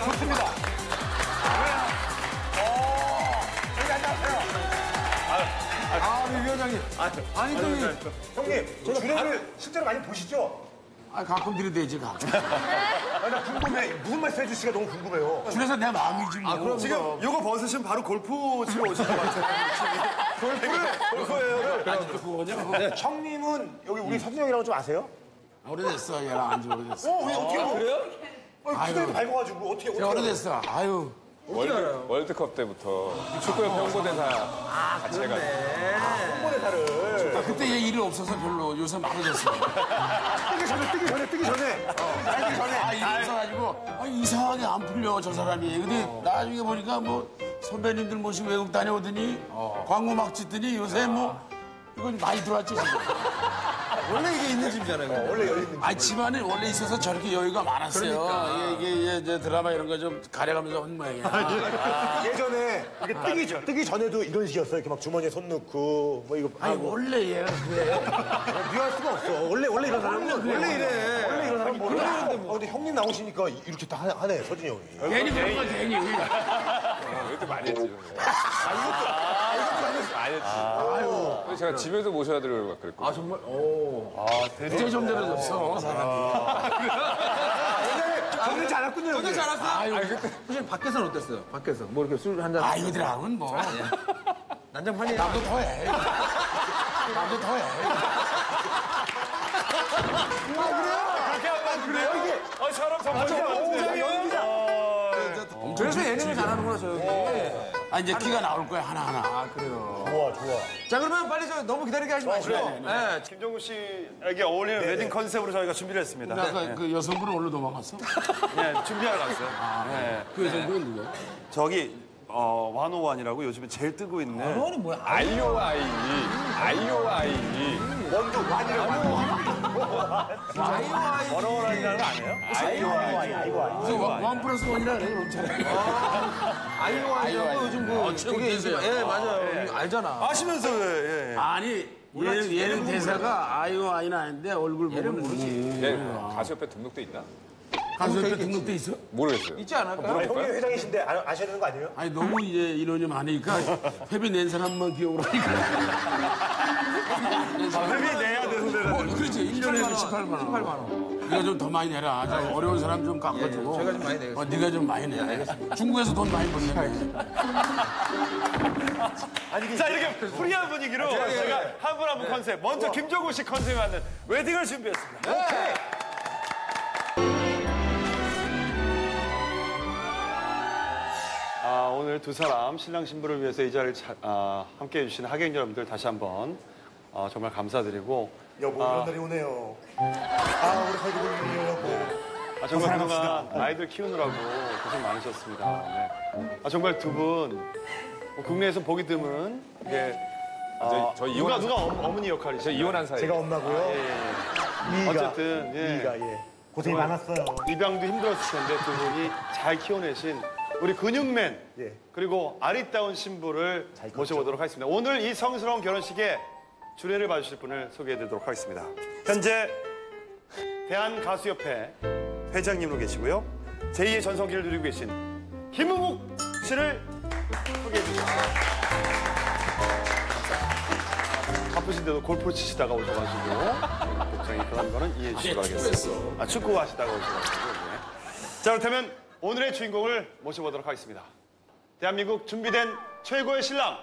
좋습니다. 아, 미 위원장님. 아니, 또, 이- 형님, 저 주례를 실제로 많이 보시죠? 아, 가끔 들이대지, 가끔. 아니, 나 궁금해. 무슨 말씀 해주시가 너무 궁금해요. 그래서 내 마음이지, 뭐. 지금 요거 벗으시면 바로 골프 치러 오실 것 같아요. 골프를 골프예요. 아직도 그거냐? 형님은 여기 우리 서준 형이랑 좀 아세요? 오래됐어, 얘랑 안지 오래됐어. 어, 왜 어떻게 뭐, 그래요? 그대로 밝아가지고 어떻게, 어떻게. 야, 오래됐어. 아유. 월드, 월드컵 때부터 축구협회 홍보대사 같이 해가지고. 아, 그때 얘 일이 없어서 별로 요새 많아졌어. 뜨기 전에, 뜨기 전에, 뜨기 전에. 뜨기 전에. 아, 일이 없어가지고 아, 이상하게 안 풀려, 저 사람이. 근데 나중에 보니까 뭐 선배님들 모시고 외국 다녀오더니 광고 막 짓더니 요새 뭐 이건 많이 들어왔지, 지금. 원래 이게 있는 집이잖아요. 원래 열리는 아, 집안에 원래 있어서 저렇게 여유가 많았어요. 이게, 이게 이제 드라마 이런 거 좀 가려가면서 한 모양이야. 예전에 이게 뜨기, 전- 뜨기 전에도 이런 식이었어요. 이렇게 막 주머니에 손 넣고 뭐 이거 아니, 하고. 원래 얘가 그래. 묘할 수가 없어. 원래 원래 이런 사람은 원래 이래. 원래 이런 사람 몰라. 어, 근데 형님 나오시니까 이렇게 다 하- 하네 서진이 형이. 괜히 그런 거 괜히. 이것도 많이 했지. 이런 거. 아, 이것도 많이 했지. 많이 했지. 제가 집에서 모셔야 되려고 그랬고. 아, 정말? 오. 이제 좀 내려졌어, 사람이. 저는 잘했군요. 어제 잘 왔어? 아유, 혹시 밖에서는 어땠어요? 밖에서. 뭐 이렇게 술 한 잔. 아, 이거들하고는 뭐. 난장판이에요. 나도 더해. 나도 더 해. 그렇게 한번 그래요? 이게 아, 사람 정말 연기자. 그래서 예능을 잘하는구나, 저 형이. 아, 이제 키가 나올 거야, 하나하나. 좋아, 좋아. 자, 그러면 빨리 저 너무 기다리게 하지 마시고. 네. 김종국 씨에게 어울리는 웨딩 컨셉으로 저희가 준비를 했습니다. 근데 아까 그 여성분은 어디로 도망갔어? 네, 준비하러 갔어요. 네. 그 여성분은 누구야? 저기 어, 완오완이라고 요즘에 제일 뜨고 있는 아, 뭐야? IOI, IOI. 먼저 완이라고. 원어원이라는 거 아니에요? 아이고, 아이고. 무슨 원- 원 플러스 원이라 그래, 그럼 차라리. 아이오아이라고 요즘 그 어, 최고 되게 대세야. 예, 맞아요. 알잖아. 아시면서 왜? 예. 아니, 예능, 예능 대사가 아이고 아이는 아닌데 얼굴 보면 모르지. 네, 가수 협회 등록돼 있나? 가수 옆에 등록돼 있어? 모르겠어요. 있지 않을까요? 형님 회장이신데 아, 아셔야 되는 거 아니에요? 아니 너무 이제 인원이 많으니까 회비 낸 사람만 기억을 하니까. 회비 내야 되는데. 어, 그렇지. 1년에 18만 원. 18만 원. 네가 좀 더 많이 내라. 좀 어려운 사람 좀 깎아주고. 제가 좀 많이 내겠습니다. 어, 네가 좀 많이 내. 중국에서 돈 많이 벌네. 자 이렇게 프리한 분위기로 제가 한 분 한 분 컨셉 먼저 김종국 씨 컨셉에 맞는 웨딩을 준비했습니다. 아, 오늘 두 사람 신랑 신부를 위해서 이 자리를 차- 아, 함께해 주신 하객 여러분들 다시 한번 어, 정말 감사드리고 여보, 아. 이런 날이 오네요. 아, 우리 있네요, 여보. 아, 정말 그동안 아이들 키우느라고 고생 많으셨습니다. 네. 아, 정말 두분 국내에서 보기 드문 예, 아, 저희- 저희 누가 이혼한 누가 엄, 어머니 역할이시죠? 저 이혼한 사이. 제가 엄마고요. 예, 예. 미희가. 어쨌든 예. 미희가, 예. 고생이 많았어요. 입양도 힘들었을 텐데 두 분이 잘 키워내신 우리 근육맨 예. 그리고 아리따운 신부를. 모셔보도록 하겠습니다. 오늘 이 성스러운 결혼식에 주례를 봐주실 분을 소개해드리도록 하겠습니다. 현재 대한가수협회 회장님으로 계시고요. 제2의 전성기를 누리고 계신 김우묵 씨를 소개해드립니다. 바쁘신데도 골프 치시다가 오셔가지고 걱정이 그런 거는 이해해 주시기 바라겠습니다. 아, 축구 하시다가 오셔가지고. 네. 자, 그렇다면 오늘의 주인공을 모셔보도록 하겠습니다. 대한민국 준비된 최고의 신랑.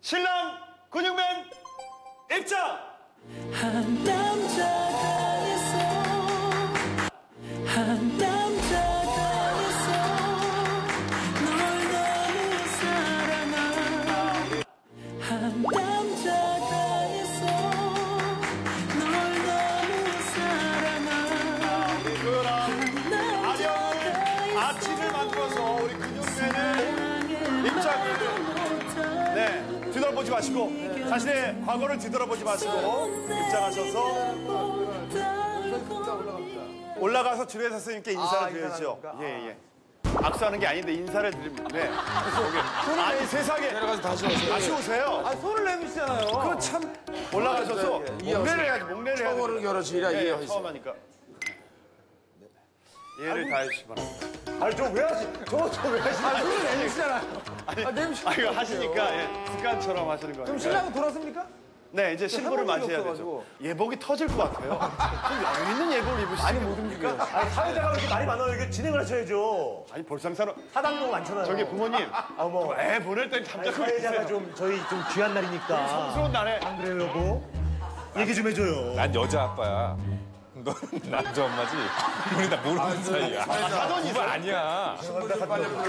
신랑 근육맨 입장! 한 남자가 있어 한 남 마시고 자신의 과거를 뒤돌아보지 마시고 입장하셔서 올라가서 주례 선생님께 인사를 아, 드려야죠. 예 예. 악수하는 게 아닌데 인사를 드립니다. 네. 여기. 아니 세상에 내려가서 다시 오세요. 다시 오세요. 아, 손을 내미시잖아요. 그거 참 올라가셔서 목례를 해야지 목례를 해야지. 처음 오는 결혼식이라 예, 이해하세요. 처음 하니까. 이해를 다해 주시기 바랍니다. 아니, 저왜 하시, 저, 저왜 하시, 아, 손을 내미시잖아요. 아, 내미시. 아 이거 하시니까 예, 습관처럼 하시는 거예요. 그럼 신랑은 돌았습니까? 네 이제 신부를 맞이해야 되죠. 예복이 터질 것 같아요. 좀 여유 있는 예복을 입으시는 아니 못 움직여. 아니, 사회자가 그렇게 말이 많아요. 이게 진행을 하셔야죠. 아니 볼상사로 사당도 많잖아요. 저기 부모님 어머. 애 보낼 땐 아니, 잠자고 사회자가. 좀, 저희 좀 귀한 날이니까. 성스러운 날에 안 그래요, 여보? 얘기 좀 해줘요. 난 여자 아빠야. 넌 남자 엄마지. 우리 다 모르는 사이야. 사돈이 그거 아니야.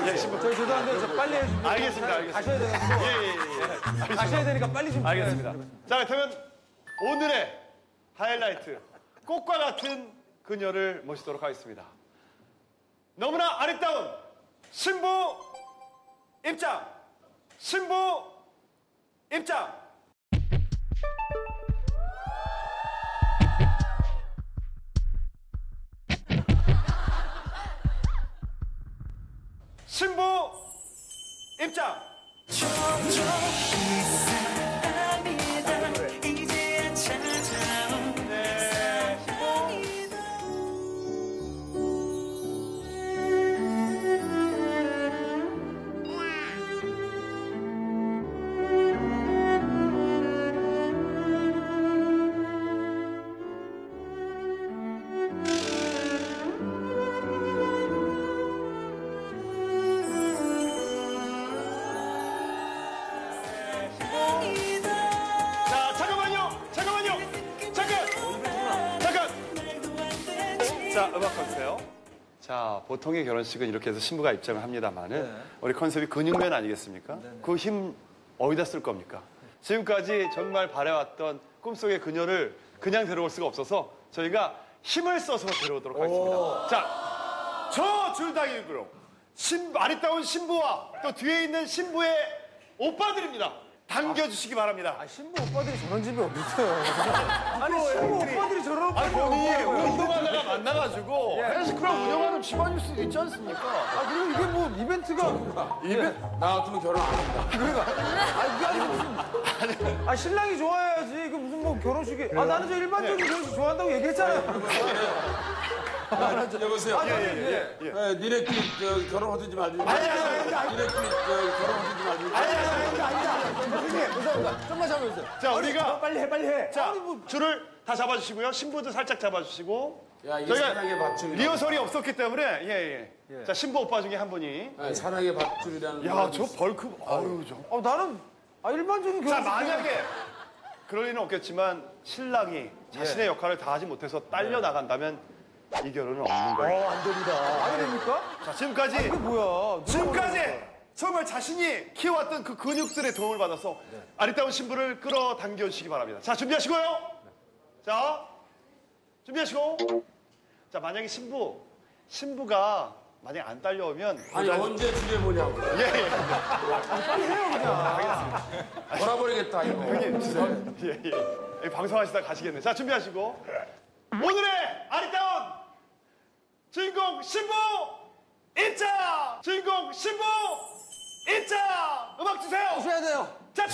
예 신부. 저 죄송한데 저 빨리 해주세요. 알겠습니다, 알겠습니다. 가셔야 돼가지고. 예 예예. 예, 가셔야 되니까 빨리 좀. 알겠습니다. 자 그렇다면 오늘의 하이라이트 꽃과 같은 그녀를 모시도록 하겠습니다. 너무나 아리따운 신부 입장. 신부 입장. 신부 입장. 자, 보통의 결혼식은 이렇게 해서 신부가 입장을 합니다만은 우리 컨셉이 근육맨 아니겠습니까? 그힘 어디다 쓸 겁니까? 지금까지 정말 바래왔던 꿈속의 그녀를 그냥 데려올 수가 없어서 저희가 힘을 써서 데려오도록 하겠습니다. 자, 저 줄다리기로 신, 아리따운 신부와 또 뒤에 있는 신부의 오빠들입니다. 당겨주시기 바랍니다. 아, 신부 오빠들이 저런 집이 어딨어요. 아니, 신부 오빠들이 저런 아니, 오빠들이 본인이. 운동하다가 만나가지고 헬스클럽 운영하는 집안일 수도 있지 않습니까? 아, 그리고 이게 뭐 이벤트가. 입에 나 같으면 결혼 안 합니다. 아니, 그게 아니고 무슨. 아, 신랑이 좋아해야지. 이게 무슨 뭐 결혼식이. 아, 나는 저 일반적인 결혼식 좋아한다고 얘기했잖아요. 여보세요. 아, 저는 예. 예, 니네끼리 저, 결혼하든지 말든지. 아니, 아니, 아니. 니네끼리 저, 결혼하든지 말든지. 선생님, 죄송합니다. 좀만 참아주세요. 자, 우리가 빨리 해, 빨리 해. 자, 줄을 다 잡아주시고요. 신부도 살짝 잡아주시고. 야, 이게 사랑의 밧줄이라. 리허설이 없었기 때문에, 예, 예. 자, 신부 오빠 중에 한 분이. 아, 사랑의 밧줄이라는. 야, 저 벌크, 아유, 저. 어, 나는, 아, 일반적인 자. 만약에 그럴 일은 없겠지만 신랑이 자신의 역할을 다하지 못해서 딸려 나간다면 이 결혼은 없는 거예요. 안 됩니다. 안 됩니까? 자, 지금까지, 이게 뭐야. 지금까지 정말 자신이 키워왔던 그 근육들의 도움을 받아서 아리따운 신부를 끌어당겨 주시기 바랍니다. 자, 준비하시고요. 자, 준비하시고. 자, 만약에 신부, 신부가 만약에 안 딸려오면 아니, 언제 줄여보냐고. 예, 예. 돌아버리겠다, 이거. 형님, 예, 예. 방송하시다 가시겠네. 자, 준비하시고. 오늘의 아리따운 주인공 신부 입장! 주인공 신부 입장! 음악 주세요! 해야 돼요. 자,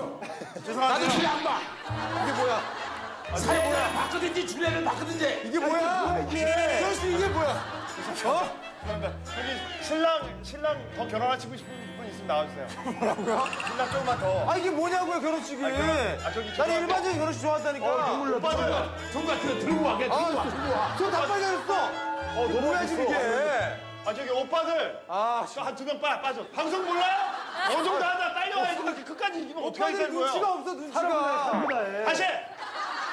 당겨! 당겨! 나도 줄에 안 봐. 이게 뭐야? 사회를 바꾸든지 줄레를 바꾸든지. 이게 뭐야? 이게. 결혼식 이게 뭐야? 어? 여기 신랑, 신랑 더 결혼하시고 싶은 분 있으면 나와주세요. 뭐라고요? 신랑 조금만 더. 아, 이게 뭐냐고요, 결혼식이. 아, 저기 나는. 일반적인 결혼식 좋아한다니까. 오빠들! 종 같은 거 들고 와, 그냥 들고 와. 들고 와. 저다 빨개졌어. 어, 너무 뭐야, 지금 이게. 아, 저기 오빠들! 아, 한두 명 빠져. 방송 몰라요? 어느 정도 하다 딸려가지고 그렇게 끝까지 이기면 어떻게 하겠다는 눈치가 거예요? 없어, 눈치가. 다시!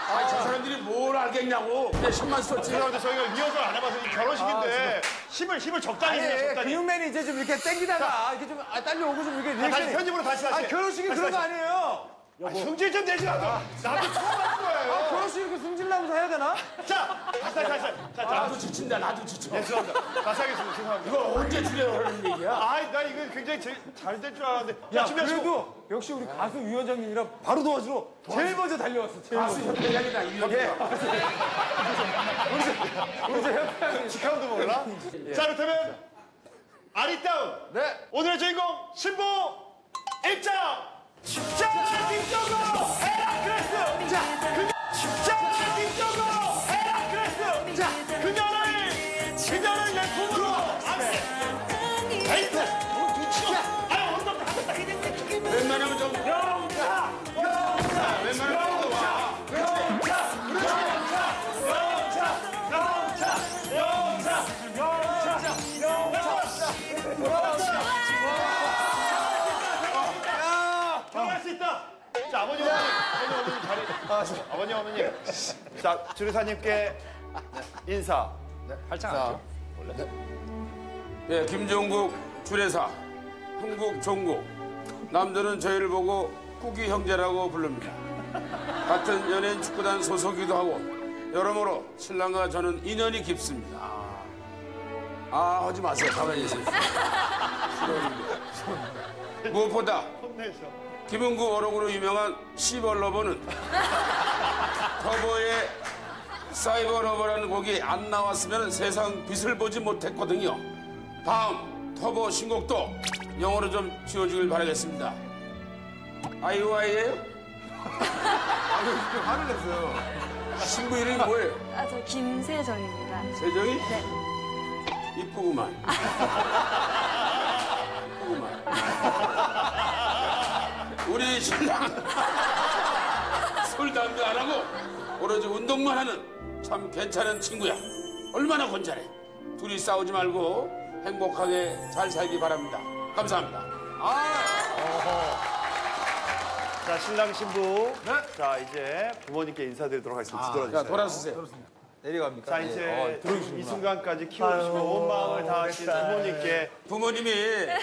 아니, 저 사람들이 뭘 알겠냐고. 그냥 10만 썼지. 죄송한데 저희가 리허설 안 해봐서 이 결혼식인데 힘을, 힘을 적당히 해요, 아니, 적당히. 근육맨이 이제 좀 이렇게 땡기다가 이렇게 좀 아, 딸려오고 좀 이렇게 아, 다시 리액션이- 편집으로 다시 다시. 아, 결혼식이 다시, 그런 거 다시. 아니에요. 아, 성질 좀 내지 마. 나도 처음 하는 거예요. 결혼식 이렇게 승질나면서 해야 되나? 자, 다시, 다시, 다시. 자, 자. 나도 지친다, 나도 지쳐. 예, 죄송합니다. 다시 하겠습니다. 죄송합니다. 이거 언제 줄여라는 얘기야? 아, 나 이거 굉장히 잘 될 줄 알았는데. 야. 그래도 역시 우리 가수 위원장님이라 바로 도와주러 제일 먼저 달려왔어. 제일 가수 먼저. 협회장이다, 이 협회가. 우리 저 협회장님. 직함도 몰라? 자, 그렇다면 아리따운 네. 오늘의 주인공 신부 입장! 자, 김정우 헤라클레스! 자, 그, 자, 자, 그녀를, 그녀를 내 품으로 안돼! 에이트! 눈치가! 아유, 어떤 다 웬만하면 좀. 영자! 영자! 웬만하면 좀 와. 결혼할 수 있다. 자, 아버님, 어머님, 아버님, 어머님 자리. 아버님, 어머님. 자, 주류사님께 인사. 팔짱 안 줘? 예, 김종국 주례사, 흥국 종국. 남들은 저희를 보고 꾸기 형제라고 부릅니다. 같은 연예인 축구단 소속이기도 하고 여러모로 신랑과 저는 인연이 깊습니다. 아, 하지 마세요. 가만히 계세요. 무엇보다 김흥구 어록으로 유명한 시벌러버는 터보의 사이버 러버라는 곡이 안 나왔으면 세상 빛을 보지 못했거든요. 다음 터보 신곡도 영어로 좀 지어주길 바라겠습니다. 아이오아이예요? 화를 냈어요. 신부 이름이 뭐예요? 아, 저 김세정입니다. 세정이? 네. 이쁘구만. 이쁘구만. 우리 신랑 술 담배 안 하고 오로지 운동만 하는 참 괜찮은 친구야. 얼마나 건전해. 둘이 싸우지 말고 행복하게 잘 살기 바랍니다. 감사합니다. 자, 신랑 신부. 자, 이제 부모님께 인사드리도록 하겠습니다. 뒤돌아주세요. 자, 돌아서세요. 내려갑니까? 자, 예. 이제 어, 이 순간까지 키워주시고 온 마음을 다하신 부모님께 부모님이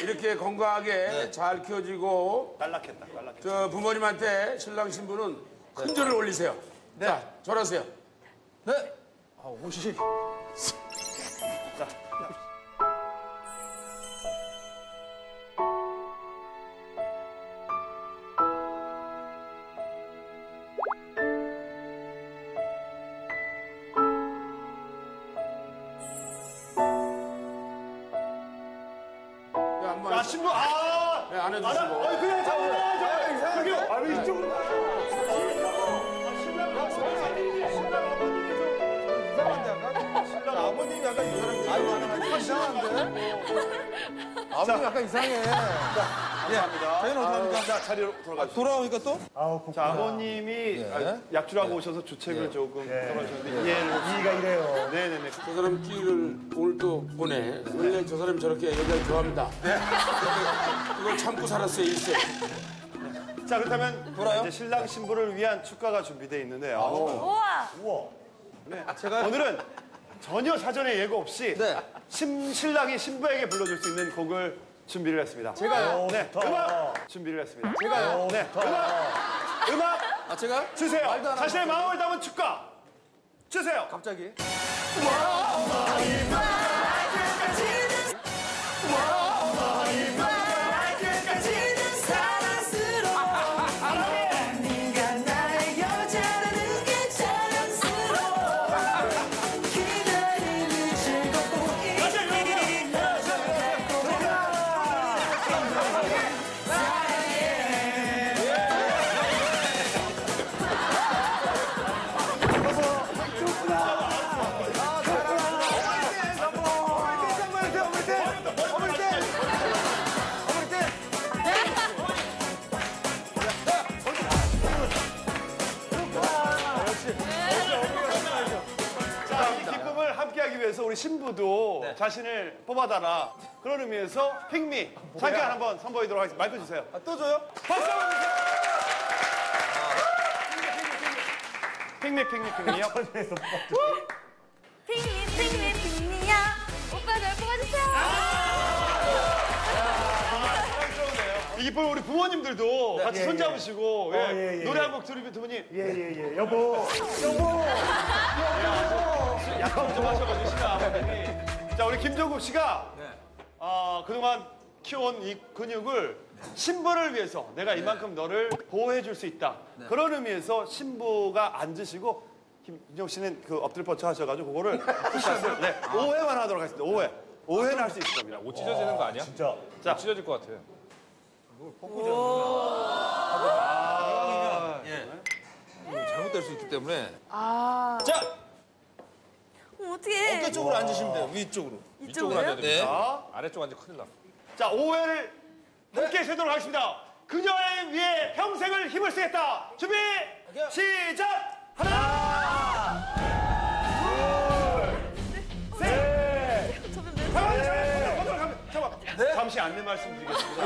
이렇게 건강하게 잘 키워지고 딸락했다, 딸락했다. 저 부모님한테 신랑 신부는 큰 절을 올리세요. 자, 절하세요. 네. 아, 옷이. 이상해. 감사합니다. 저희는 어떻게 합니까? 자, 자리로 돌아가 주세요. 돌아오니까 또? 아우, 복 자, 아버님이 아, 약주라고 오셔서 주책을 조금 떨어졌는데 이해를. 이가 이래요. 네네네. 저 사람 끼를 오늘 또 보내. 원래 저 사람이 저렇게 여자를 좋아합니다. 그걸 참고 살았어요, 일생. 자, 그렇다면 이제 신랑 신부를 위한 축가가 준비되어 있는데요. 우와! 네. 오늘은 전혀 사전에 예고 없이 네. 신, 신랑이 신부에게 불러줄 수 있는 곡을 준비를 했습니다. 제가요? 네. 음악 준비를 했습니다. 제가요? 네. 음악, 음악 아, 제가? 주세요. 말도 안 자신의 마음을 담은 축가 주세요. 갑자기? 뽑아달라. 그런 의미에서 핑미 잠깐 한번 선보이도록 하겠습니다. 마이크 주세요. 아, 또 줘요? 박수 한번 주세요. 핑미 핑미 핑미요. 핑미, 핑미, 핑미야. 오빠 절 뽑아주세요. 이 기쁨을 우리 부모님들도 같이 예, 손잡으시고 예, 예, 예, 노래 예. 한곡 들으면 두 분이 예, 예, 예. 여보, 여보. 약간 좀 하셔가지고 시가 아버님이 자 우리 김종국 씨가 아, 그동안 키워온 이 근육을 신부를 위해서 내가 이만큼 너를 보호해 줄 수 있다. 그런 의미에서 신부가 앉으시고 김종국 씨는 그 엎드려 뻗쳐 하셔가지고 그거를 푸시샷을 네, 5회만 하도록 하겠습니다. 5회 5회는 할 수 있을 겁니다. 옷 찢어지는 거 아니야? 진짜. 자. 옷 찢어질 것 같아. 잘못될 수 있기 때문에. 아. 자, 어떡해. 어깨 쪽으로 앉으시면 돼요. 위쪽으로. 위쪽으로 앉아야 됩니다. 자, 아래쪽 앉으면 큰일 나. 자 5회를 함께 세도록 하겠습니다 그녀의 위해 평생을 힘을 쓰겠다 준비 시작 하나 잠깐만. 잠시 안내 말씀드리겠습니다.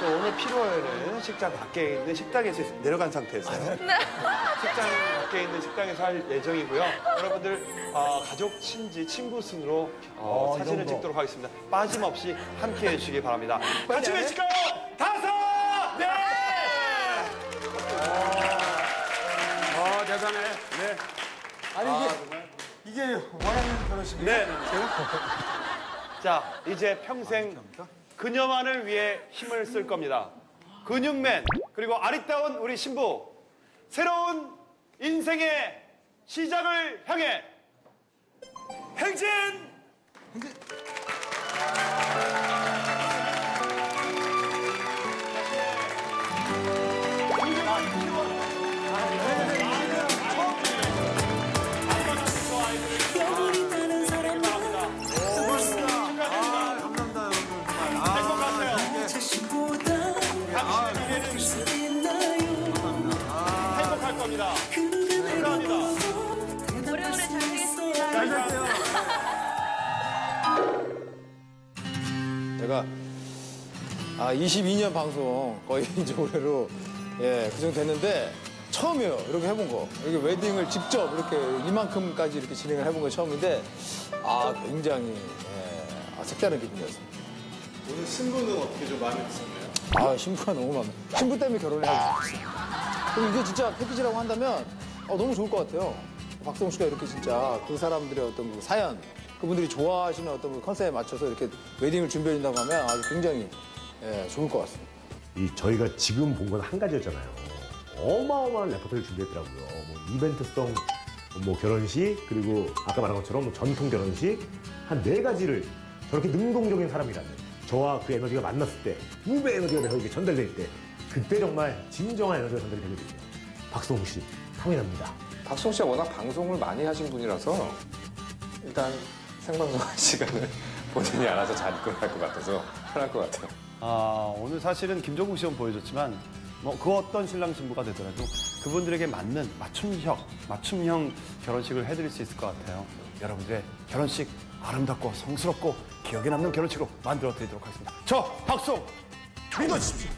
저 오늘 피로회는 식장 밖에 있는 식당에서 내려간 상태에서요. 식장 밖에 있는 식당에서 할 예정이고요. 여러분들 어, 가족, 친지, 친구 순으로 어, 사진을 찍도록 하겠습니다. 빠짐없이 함께 해 주시기 바랍니다. 같이 외칠까요? 다섯! 네! 아 대단해. 네. 아니 이게 이게 원하는 결혼식이에요? 네. 자, 이제 평생 그녀만을 위해 힘을 쓸 겁니다. 근육맨, 그리고 아리따운 우리 신부. 새로운 인생의 시작을 향해 행진! 여분 아 22년 방송 거의 이제 올해로 예, 그 정도 됐는데 처음이에요. 이렇게 해본 거. 이렇게 웨딩을 직접 이렇게 이만큼까지 이렇게 진행을 해본 거 처음인데 아 굉장히 예, 아, 색다른 기분이었습니다. 오늘 신부는 어떻게 좀 마음에 드셨나요? 아 신부가 너무 마음에 신부 때문에 결혼을 하고 싶었어요. 그럼 이게 진짜 패키지라고 한다면 어, 너무 좋을 것 같아요. 박성우 씨가 이렇게 진짜 그 사람들의 어떤 그 사연 그분들이 좋아하시는 어떤 그 컨셉에 맞춰서 이렇게 웨딩을 준비해 준다고 하면 아주 굉장히 예, 좋을 것 같습니다. 이 저희가 지금 본 건 한 가지였잖아요. 어마어마한 레퍼토리를 준비했더라고요. 뭐 이벤트성 뭐 결혼식 그리고 아까 말한 것처럼 뭐 전통 결혼식 한 네 가지를 저렇게 능동적인 사람이라면 저와 그 에너지가 만났을 때 두 배 에너지가 이게 전달될 때 그때 정말 진정한 에너지가 전달이 되거든요. 박성우 씨 탐이 납니다. 박송 씨가 워낙 방송을 많이 하신 분이라서 일단 생방송 할 시간을 본인이 알아서 잘 이끌어갈 것 같아서 편할 것 같아요. 아, 오늘 사실은 김종국 씨는 보여줬지만 뭐 그 어떤 신랑 신부가 되더라도 그분들에게 맞는 맞춤형, 맞춤형 결혼식을 해드릴 수 있을 것 같아요. 여러분들의 결혼식 아름답고 성스럽고 기억에 남는 결혼식으로 만들어 드리도록 하겠습니다. 저 박수 믿어주십시오.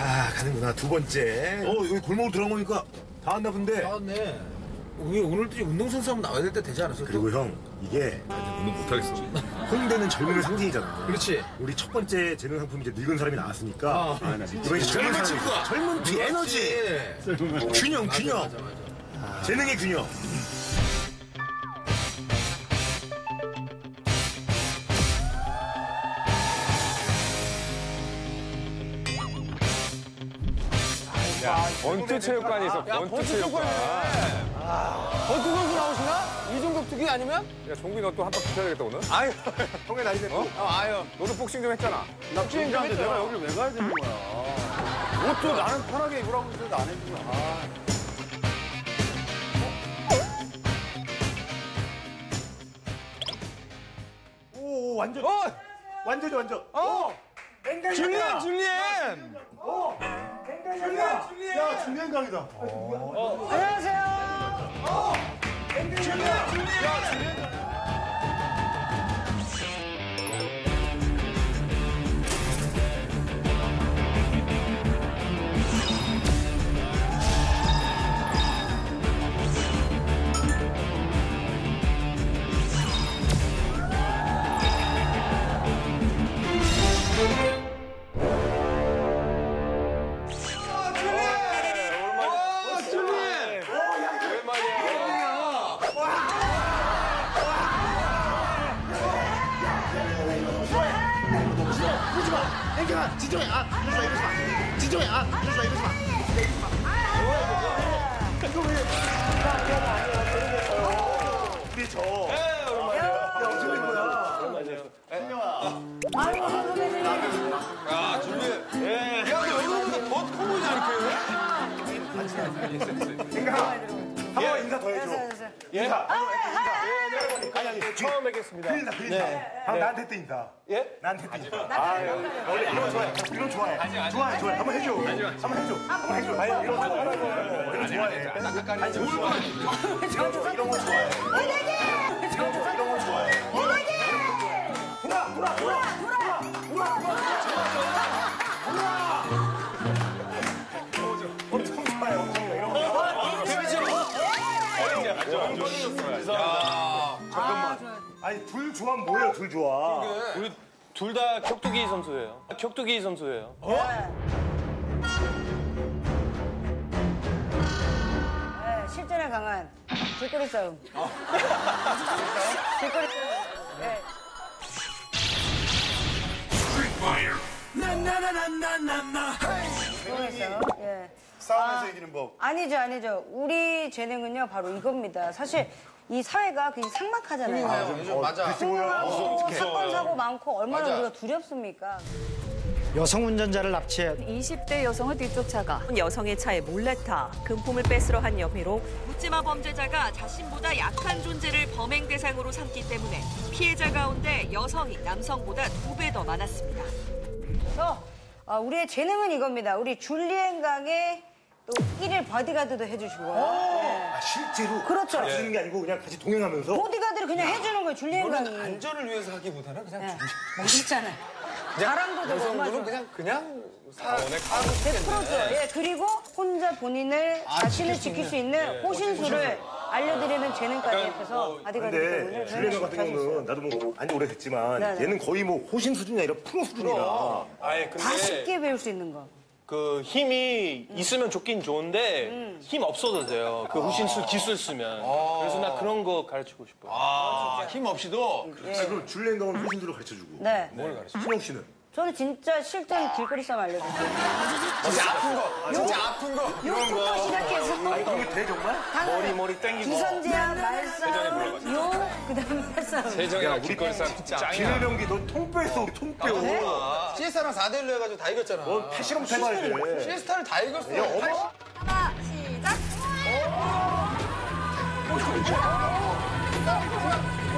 아 가는구나 두 번째. 어 여기 골목으로 들어간 거니까 다 왔나 본데. 맞네. 우리 오늘도 이제 운동선수 한번 나와야 될 때 되지 않았어? 그리고 형 이게 오늘 못하겠어. 홍대는 젊음의 상징이잖아. 그렇지. 우리 첫 번째 재능 상품 이제 늙은 사람이 나왔으니까 이번에 젊은 사람 친구가. 젊은 피 에너지 균형 균형 재능의 균형. 야, 원투 체육관이 있어. 원투 체육관. 권투 선수 나오시나? 이종격투기 아니면? 야, 종국 너 또 한번 붙여야 되겠다 오늘. 아유, 형의 나이 됐고. 어? 아유. 너도 복싱 좀 했잖아. 나 주인장인데 내가 여기를 왜 가야 되는 거야? 옷도 나는 편하게 입으라고 했는데 안 해준 거야. 아. 오 완전 어, 완전히 완전. 어, 앵간이 줄리엔, 줄리엔. 야 중요한 강이다. 앵간아 인사. 아니 아니 처음 뵙겠습니다. 큰일 나. 아 나한테 했대 인사. 예? 나한테 했대 인사. 아 원래 이런 거 좋아해. 이런 거 좋아해. 좋아해 좋아해. 한번 해줘. 한번 해줘. 한번 해줘. 아니 이런 거 좋아해. 이런 거 좋아해. 아니 뭘 좋아해. 이런 거 좋아해. 이런 거 좋아해. 엄청 아니 둘 조합 뭐예요? 둘 조합. 우리 둘 다 격투기 선수예요. 격투기 선수예요. 네, 실전에 강한 길거리 싸움. 길거리 싸움. 네. 모르겠어요. 예. 싸움에서 이기는 법. 아니죠, 아니죠. 우리 재능은요, 바로 이겁니다. 사실 이 사회가 굉장히 삭막하잖아요. 요즘 맞아. 흉하고 사건 사고 많고 얼마나 우리가 두렵습니까? 여성 운전자를 납치해 20대 여성을 뒤쫓아가 여성의 차에 몰래 타 금품을 뺏으러 한 혐의로 묻지마 범죄자가 자신보다 약한 존재를 범행 대상으로 삼기 때문에 피해자 가운데 여성이 남성보다 두 배 더 많았습니다. 그래서 아, 우리의 재능은 이겁니다. 우리 줄리엔 강의 또 1일 바디가드도 해주시고. 네. 아, 실제로 그렇죠. 가르치는 게 아니고 그냥 같이 동행하면서 보디가드를 그냥 해주는 거예요, 줄리엔 강이. 안전을 위해서 하기보다는 그냥 네. 멋있잖아요. 자랑도 되고 얼마나 여성분은 좋아. 그냥 그냥 사, 100%죠. 예, 그리고 혼자 본인을 자신을 지킬 수 있는 호신술을 알려드리는 재능까지 합해서 바디가드 근데 때문에 줄리엔 같은 경우는 나도 뭐 안지 오래 됐지만 네, 네. 얘는 거의 뭐 호신 수준이 아니라 프로 수준이라 아예 다 근데 쉽게 배울 수 있는 거. 그 힘이 있으면 좋긴 좋은데 힘 없어도 돼요. 그 후신술 기술 쓰면. 그래서 나 그런 거 가르치고 싶어요. 아, 힘 없이도 아, 그럼 줄리엔 강은 호신술을 가르쳐주고 네. 뭘 가르쳐? 신영 씨는? 저는 진짜 실전 길거리 싸움 알려드릴게요. 진짜 아픈 거, 진짜 아픈 거. 요부터 시작해서 아니 그게 돼 정말? 머리 머리 땡기고. 기선제압, 말싸움, 요, 그 다음에 팔싸움. 세정이랑 길거리 싸움 짱이야. 김혜령기 너통 뺐어 우리 통 빼고 CS랑 4대 1로 해가지고 다 이겼잖아. 넌 해봐야 돼 CS타를 다 이겼어. 야, 어머. 하나, 시작.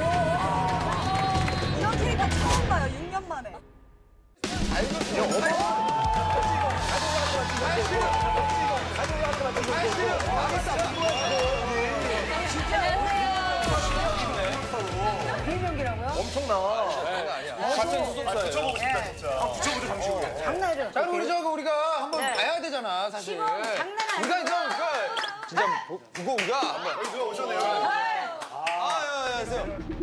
이런 같은 소속사예요. 장난이죠. 자, 우리 저거 우리가 한번 네. 봐야 되잖아, 사실. 장난 아니에요. 우리가 그러니까 진짜 보- 보고 우리가 한번. 누가 오셨네요. 아, 예.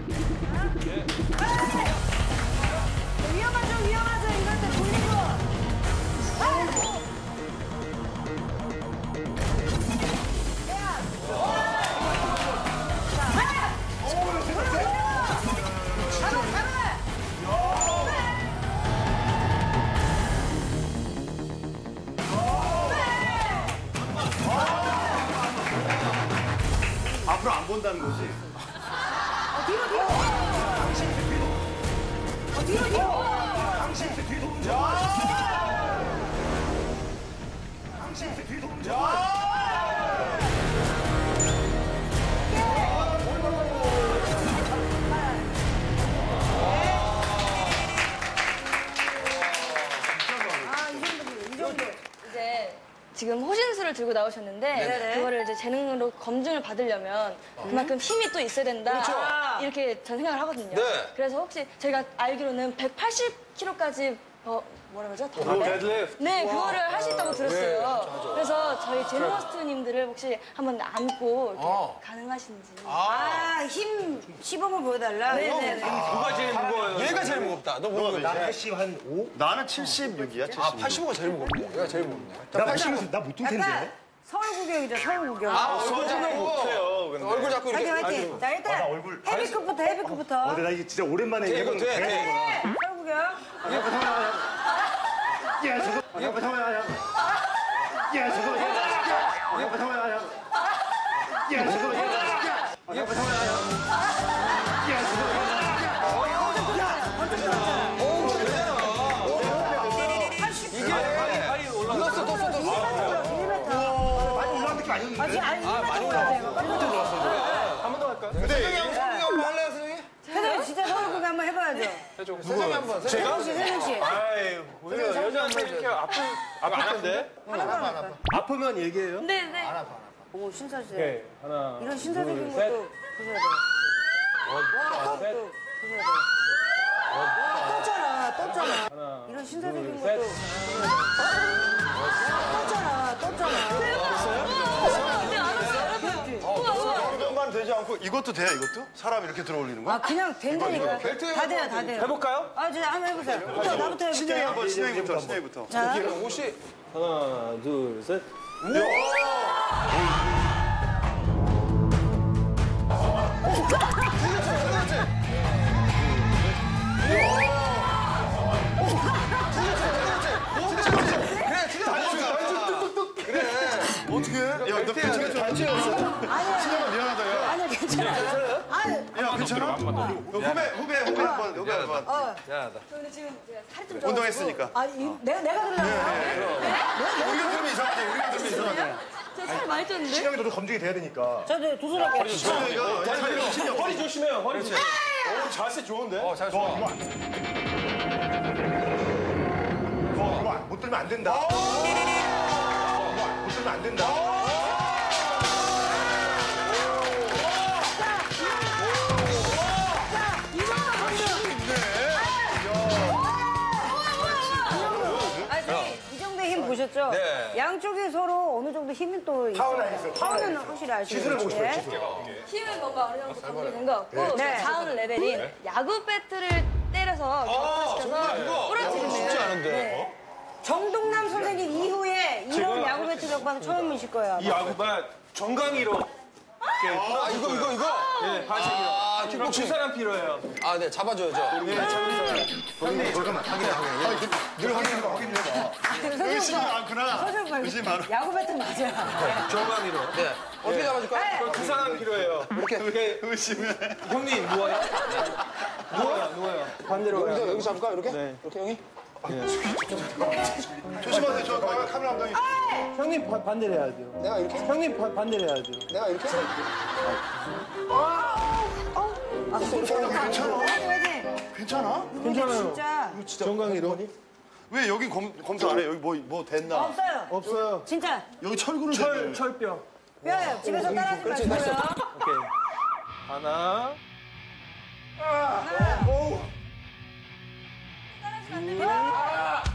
본다는 거지. 지금 호신술을 들고 나오셨는데 그거를 이제 재능으로 검증을 받으려면 그만큼 힘이 또 있어야 된다. 이렇게 전 생각을 하거든요. 네. 그래서 혹시 저희가 알기로는 180kg까지 어, 뭐라 그러죠? 더 오, 데드리프트. 네, 그거를 할수 있다고 들었어요. 그래서 저희 재능 호스트님들을 혹시 한번 안고 이렇게 어. 가능하신지. 아, 힘 시범을 보여달라. 네네네. 누가 제일 무거워요? 얘가 제일 무겁다. 너 무거워. 나 80, 한 5? 나는 76이야, 76. 아, 85가 제일 무겁네. 얘가 제일 무겁네. 나 80, 나 못할 텐데 서울 구경이죠, 서울 구경. 아, 얼굴 잡고 못해요. 근데. 얼굴 잡고 이렇게. 화이팅, 화이팅. 자, 일단 아, 나 얼굴 헤비급부터, 헤비급부터. 어, 근데 나 이게 진짜 오랜만에 돼, 이거 돼. 서울 구경. 야, 저거. 야, 잠깐만, 야, 야. 야, 저거. 야, 잠깐만, 야, 야. 야, 저거. 야, 야, 잠깐만, 한번 해봐야죠. 세정이 한번. 세정이 세명 씨, 세명 씨. 아이, 우리가 여자한테 이렇게 아플, 아플 텐데. 아프면 얘기해요. 네네. 오, 신사시대. 오케이, 하나. 이런 신사적인. 것도 보셔야 돼요. 와, 또 보셔야 돼요. 떴잖아, 떴잖아. 이런 신사적인 것도. 떴잖아, 떴잖아. 않고 이것도 돼요, 이것도? 사람 이렇게 들어 올리는 거? 아, 그냥 된다니까. 다 돼요, 다 돼요. 해볼까요? 아, 진짜 한번 해보세요. 또 나부터 신영이 해보세요. 한번, 신영이부터, 신영이부터. 자, 혹시 하나, 둘, 셋. 어떻게 해? 야, 너 괜찮아 미안하다, 야. 아니, 괜찮아요. 아니, 야, 괜찮아? 후배, 후배, 후배 한번, 후배 한번. 근데 지금 살이 좀 운동했으니까. 아, 이, 내가, 내가 그러려고. 우리가 들으면 이상하지, 우리가 들으면 이상하지. 제가 살 많이 쪘는데? 너도 검증이 돼야 되니까. 할게요. 신영이가, 야, 자기가 신영. 허리 조심해요, 허리 조심. 오, 자세 좋은데? 어, 자세 너 이거 안- 이거 안- 못 들면 안 된다. 너 이거 못 들면 안 된다. 보셨죠? 양쪽이 서로 어느 정도 힘이 또 있어요. 파워는 확실히 아시죠? 기술을 보고 싶어요. 힘은 뭔가 어느 정도 감소된 것 같고 네. 다음 레벨인 야구 배트를 때려서 격파시켜서 부러뜨리는 쉽지 않은데. 네. 정동남 선생님 이후에 이런 야구 배트 격파는 처음이실 거예요. 이 야구가 정강이로. 아, 이거, 이거, 이거? 예, 하시기로. 아, 킥복싱. 두 사람 필요해요. 아, 네, 잡아줘야죠. 예, 잠깐만. 잠깐만, 확인해, 확인해. 늘 확인해 봐, 확인해 봐. 의심이 많구나. 서준 의심이 많아. 야구 배트 맞아. 정강이로. 네. 어떻게 잡아줄까요? 그럼 두 사람 필요해요. 이렇게, 이렇게. 의심해. 형님, 누워요? 누워요, 누워요. 반대로. 여기서, 여기서 잡을까? 이렇게? 네. 이렇게 형이? 조심하세요, 저 카메라 카메라 감독님. 형님 바- 반대로 해야 돼요. 내가 이렇게? 형님 바- 반대로 해야 돼요. 내가 이렇게? 아, 괜찮아. 괜찮아? 괜찮아요. 진짜 정강이로? 왜 여기 검, 검사 안 해? 여기 뭐, 뭐 됐나? 없어요. 없어요. 진짜 여기 철구를 철. 철뼈. 뼈예요. 집에서 따라하지 마시고요. 오케이. 하나. 보셨 죠?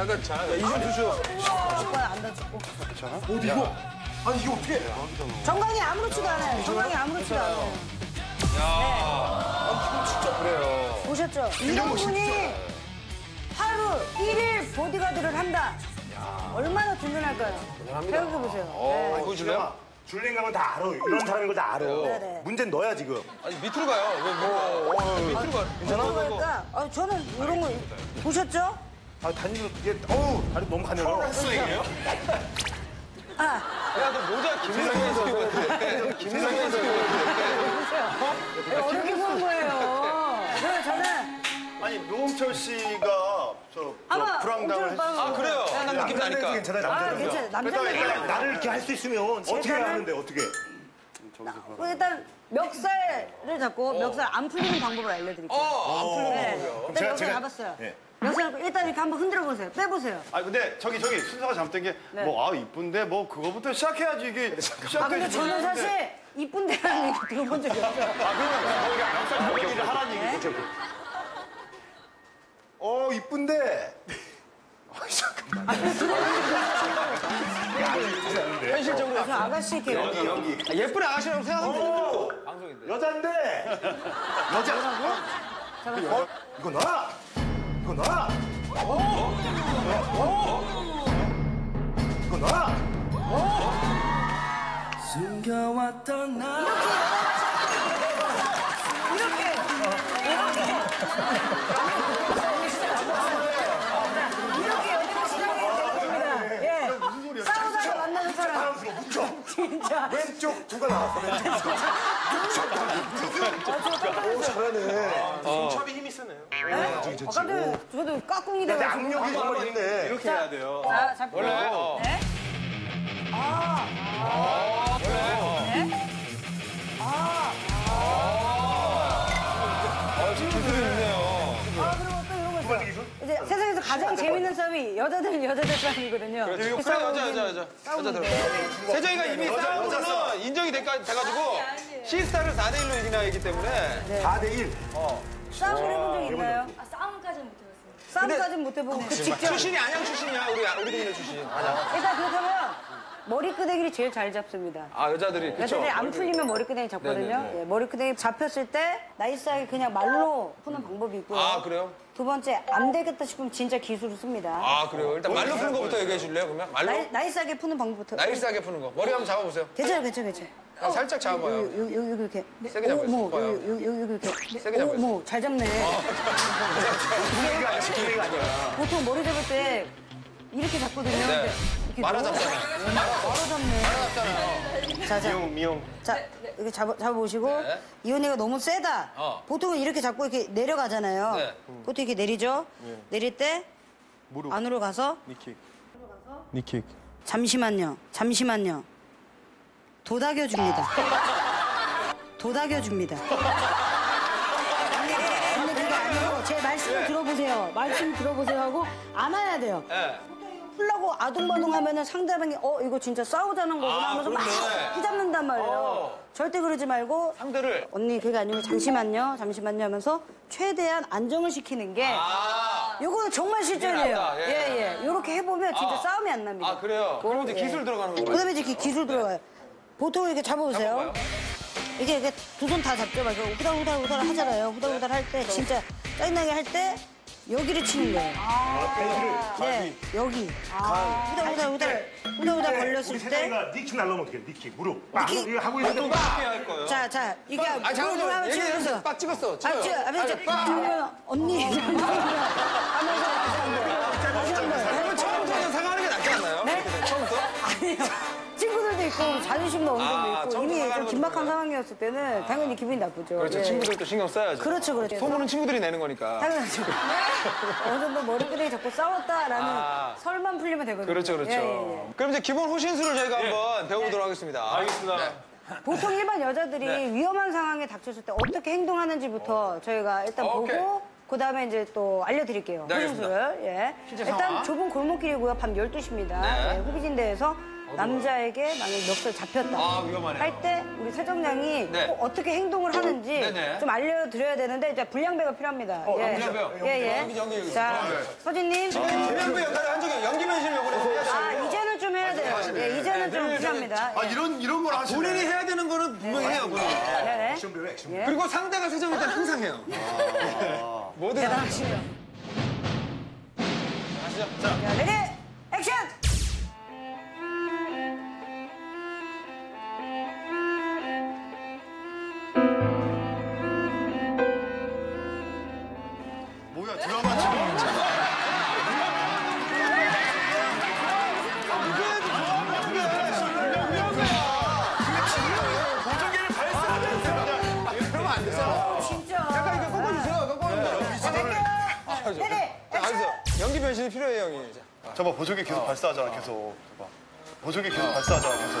약간 자, 이좀 주시오. 오빠 안 다쳤고. 어디 이거? 아니 이거 어떻게 해? 정강이 아무렇지도 않아요. 정강이 아무렇지도 않아요. 진짜 그래요. 보셨죠? 이런 분이 하루 일일 보디가드를 한다. 얼마나 든든할까요? 생각해 보세요. 네. 이거 줄래요? 줄랭강은 다 알아. 이런 사람인 걸 다 알아. 네네. 문제는 너야 지금. 아니, 밑으로 가요. 왜, 뭐, 어, 밑으로 가. 그러니까 아, 저는 이런 거 보셨죠? 아 단지로 이게 어우 다리 너무 가늘어. 아, 야, 너 모자 김상현에서 입었는데. 김상현에서 입었는데. 보세요. 어렵게 보는 거예요. 그래서 저는 아니, 노홍철 씨가 저, 저 불황당을 엄청 했 아, 그래요? 네, 느낌 나니까. 괜찮아 아, 남자는. 괜찮아요. 남자는 일단, 그냥 나를 이렇게 할 수 있으면 어떻게 해야 하는데 어떻게? 뭐 일단 멱살을 잡고 멱살 안 풀리는 방법을 알려드릴게요. 어, 안 풀리는 네. 거고요. 일단 제가- 멱살 제가- 잡았어요. 예. 잡고 일단 이렇게 한번 흔들어 보세요. 빼보세요. 아 근데 저기 저기 순서가 잘못된 게뭐아 이쁜데 뭐 그거부터 시작해야지 이게 시작해야지 아 근데 저는 사실 이쁜데라는 얘기 들어본 적이 없어요. 아 그러면 거기가 양살 얘기를 하라는 네? 얘기죠 어 이쁜데. 현실적으로. 저 아가씨 이렇게 여기 여기 아, 예쁜 아가씨라고 생각하면 되죠. 여잔데. 여자. 어? 이거 놔. 이거 놔. 어? 이거 놔. 숨겨왔던 나 이렇게 이렇게 여기가 시작이 됩니다. 예. 싸우다가 만나는 사람. 진짜. 왼쪽 두가 나왔어. 왼쪽. 어. 첩이 힘이 쓰네요. 네? 아까도 저도 까꿍이 돼가지고. 악력이 정말 있네. 이렇게 해야 돼요. 자, 잡고. 원래 어. 네. 아. 가장 재밌는 싸움이 여자들은 여자들 싸움이거든요. 그렇죠. 이거 그 그래, 여자, 여자, 여자. 여자 들어. 싸움인데. 세정이가 이미 싸움으로는 인정이 될까- 돼가지고 시스타를 4대 1로 이기나 했기 때문에 네. 4대 1. 어. 싸움을 해본 적 있나요? 아, 싸움까지는 못 해봤어요. 싸움까지는 못 해보고 그 직접. 출신이 안양 출신이야. 우리 우리 동네 출신. 안양. 일단 그렇다면 머리끄댕이를 제일 잘 잡습니다. 아 여자들이 그쵸? 여자들이 안 풀리면 머리끄댕이 잡거든요. 네네네. 예, 머리끄댕이 잡혔을 때 나이스하게 그냥 말로 푸는 방법이 있고요. 아 그래요? 두 번째 안 되겠다 싶으면 진짜 기술을 씁니다. 아 그래요? 일단 말로 푸는 거부터 얘기해 줄래요? 그러면 말로 나이, 나이스하게 푸는 방법부터. 나이스하게 푸는 거. 머리 한번 잡아보세요. 괜찮아, 괜찮아, 괜찮아. 아, 살짝 잡아봐요. 여기, 여기, 여기, 이렇게. 세게 잡아요. 뭐, 봐요. 여기, 여기, 여기 이렇게. 세게 잡아요. 뭐, 잘 잡네. 기회가 아니야, 기회가 아니야. 보통 머리 잡을 때 이렇게 잡거든요. 근데 이렇게 말아 잡잖아요. 바로 잡네. 잡잖아요. 자, 자. 미용 미용. 자, 이렇게 잡아, 잡아보시고, 네. 이 언니가 너무 세다. 어. 보통은 이렇게 잡고 이렇게 내려가잖아요. 네. 보통 이렇게 내리죠? 내릴 때, 안으로 가서, 니킥. 니킥. 잠시만요, 잠시만요. 도닥여줍니다. 도닥여줍니다. 근데 그게 아니고, 제 말씀을 들어보세요. 말씀 들어보세요 하고, 안아야 돼요. 네. 풀라고 아둥바둥 하면은 상대방이 어 이거 진짜 싸우자는 거구나 아, 하면서 막 그렇네. 휘잡는단 말이에요. 어. 절대 그러지 말고 상대를 언니 그게 아니고 잠시만요, 잠시만요 하면서 최대한 안정을 시키는 게 아. 요거는 정말 실전이에요. 낫다, 예. 예, 예. 요렇게 해보면 진짜 아. 싸움이 안 납니다. 아 그래요? 그럼 이제 예. 기술 들어가는 거죠? 그다음에 이제 기- 기술 들어가요. 보통 이렇게 잡아보세요. 이게 이렇게 두 손 다 잡죠. 막 이렇게 후달후달 후달 하잖아요. 후달후달 할 때 진짜 짜증나게 할 때 여기를 치는 거예요. 네, 여기. 후달후달 후달 후달후달 걸렸을 우리 때. 세상이가 니킥 날라오면 어떡해, 니킥, 무릎. 막 니킥. 이거 하고 있는데 할 거예요? 자, 자, 이게 아 무릎을. 하면 얘기해 치면서. 주세요. 빡 찍었어. 아, 찍어요. 저, 아, 저, 아니, 빡. 그러면 언니. 하면서 다시 한 번. 처음부터 사과하는 게 낫지 않나요? 네? 처음부터? 아니요. 있고 자존심도 어느 정도 아, 있고 처음부터 이미 좀 긴박한 거구나. 상황이었을 때는 당연히 기분이 나쁘죠. 그렇죠. 예. 친구들도 신경 써야죠. 그렇죠, 그렇죠. 소문은 친구들이 내는 거니까. 당연하죠. 어느 정도 머리끄댕이 잡고 싸웠다라는 아. 설만 풀리면 되거든요. 그렇죠, 그렇죠. 예, 예, 예. 그럼 이제 기본 호신술을 저희가 한번 배워보도록 하겠습니다. 알겠습니다. 보통 일반 여자들이 네. 위험한 상황에 닥쳤을 때 어떻게 행동하는지부터 저희가 일단 어, 오케이. 보고 그다음에 이제 또 알려드릴게요. 네. 호신술을. 예. 일단 상황. 좁은 골목길이고요. 밤 12시입니다. 네. 후비진대에서 남자에게 만약 멱살 잡혔다 아, 위험하네요. 할때 우리 세정량이 네. 꼭 어떻게 행동을 하는지 네네. 좀 알려드려야 되는데 이제 불량배가 필요합니다. 예. 불량배요? 예, 예. 연기, 연기, 연기. 자, 서진님. 대면배 역할을 한 적이 연기 변신 역할을 해야 돼요. 아, 이제는 좀 해야 돼요. 예, 이제는 좀 필요합니다. 아 예. 이런 이런 걸 하시네. 본인이 해야 되는 거는 분명히 해요, 본인이. 네네. 액션배우, 액션. 예. 그리고 상대가 세정일 때는 항상 해요. 뭐든 대단하시네요. 하시죠. 자, ready, action! 저봐 보조개 계속 발사하잖아 계속. 저봐. 보조개 계속 발사하잖아 계속.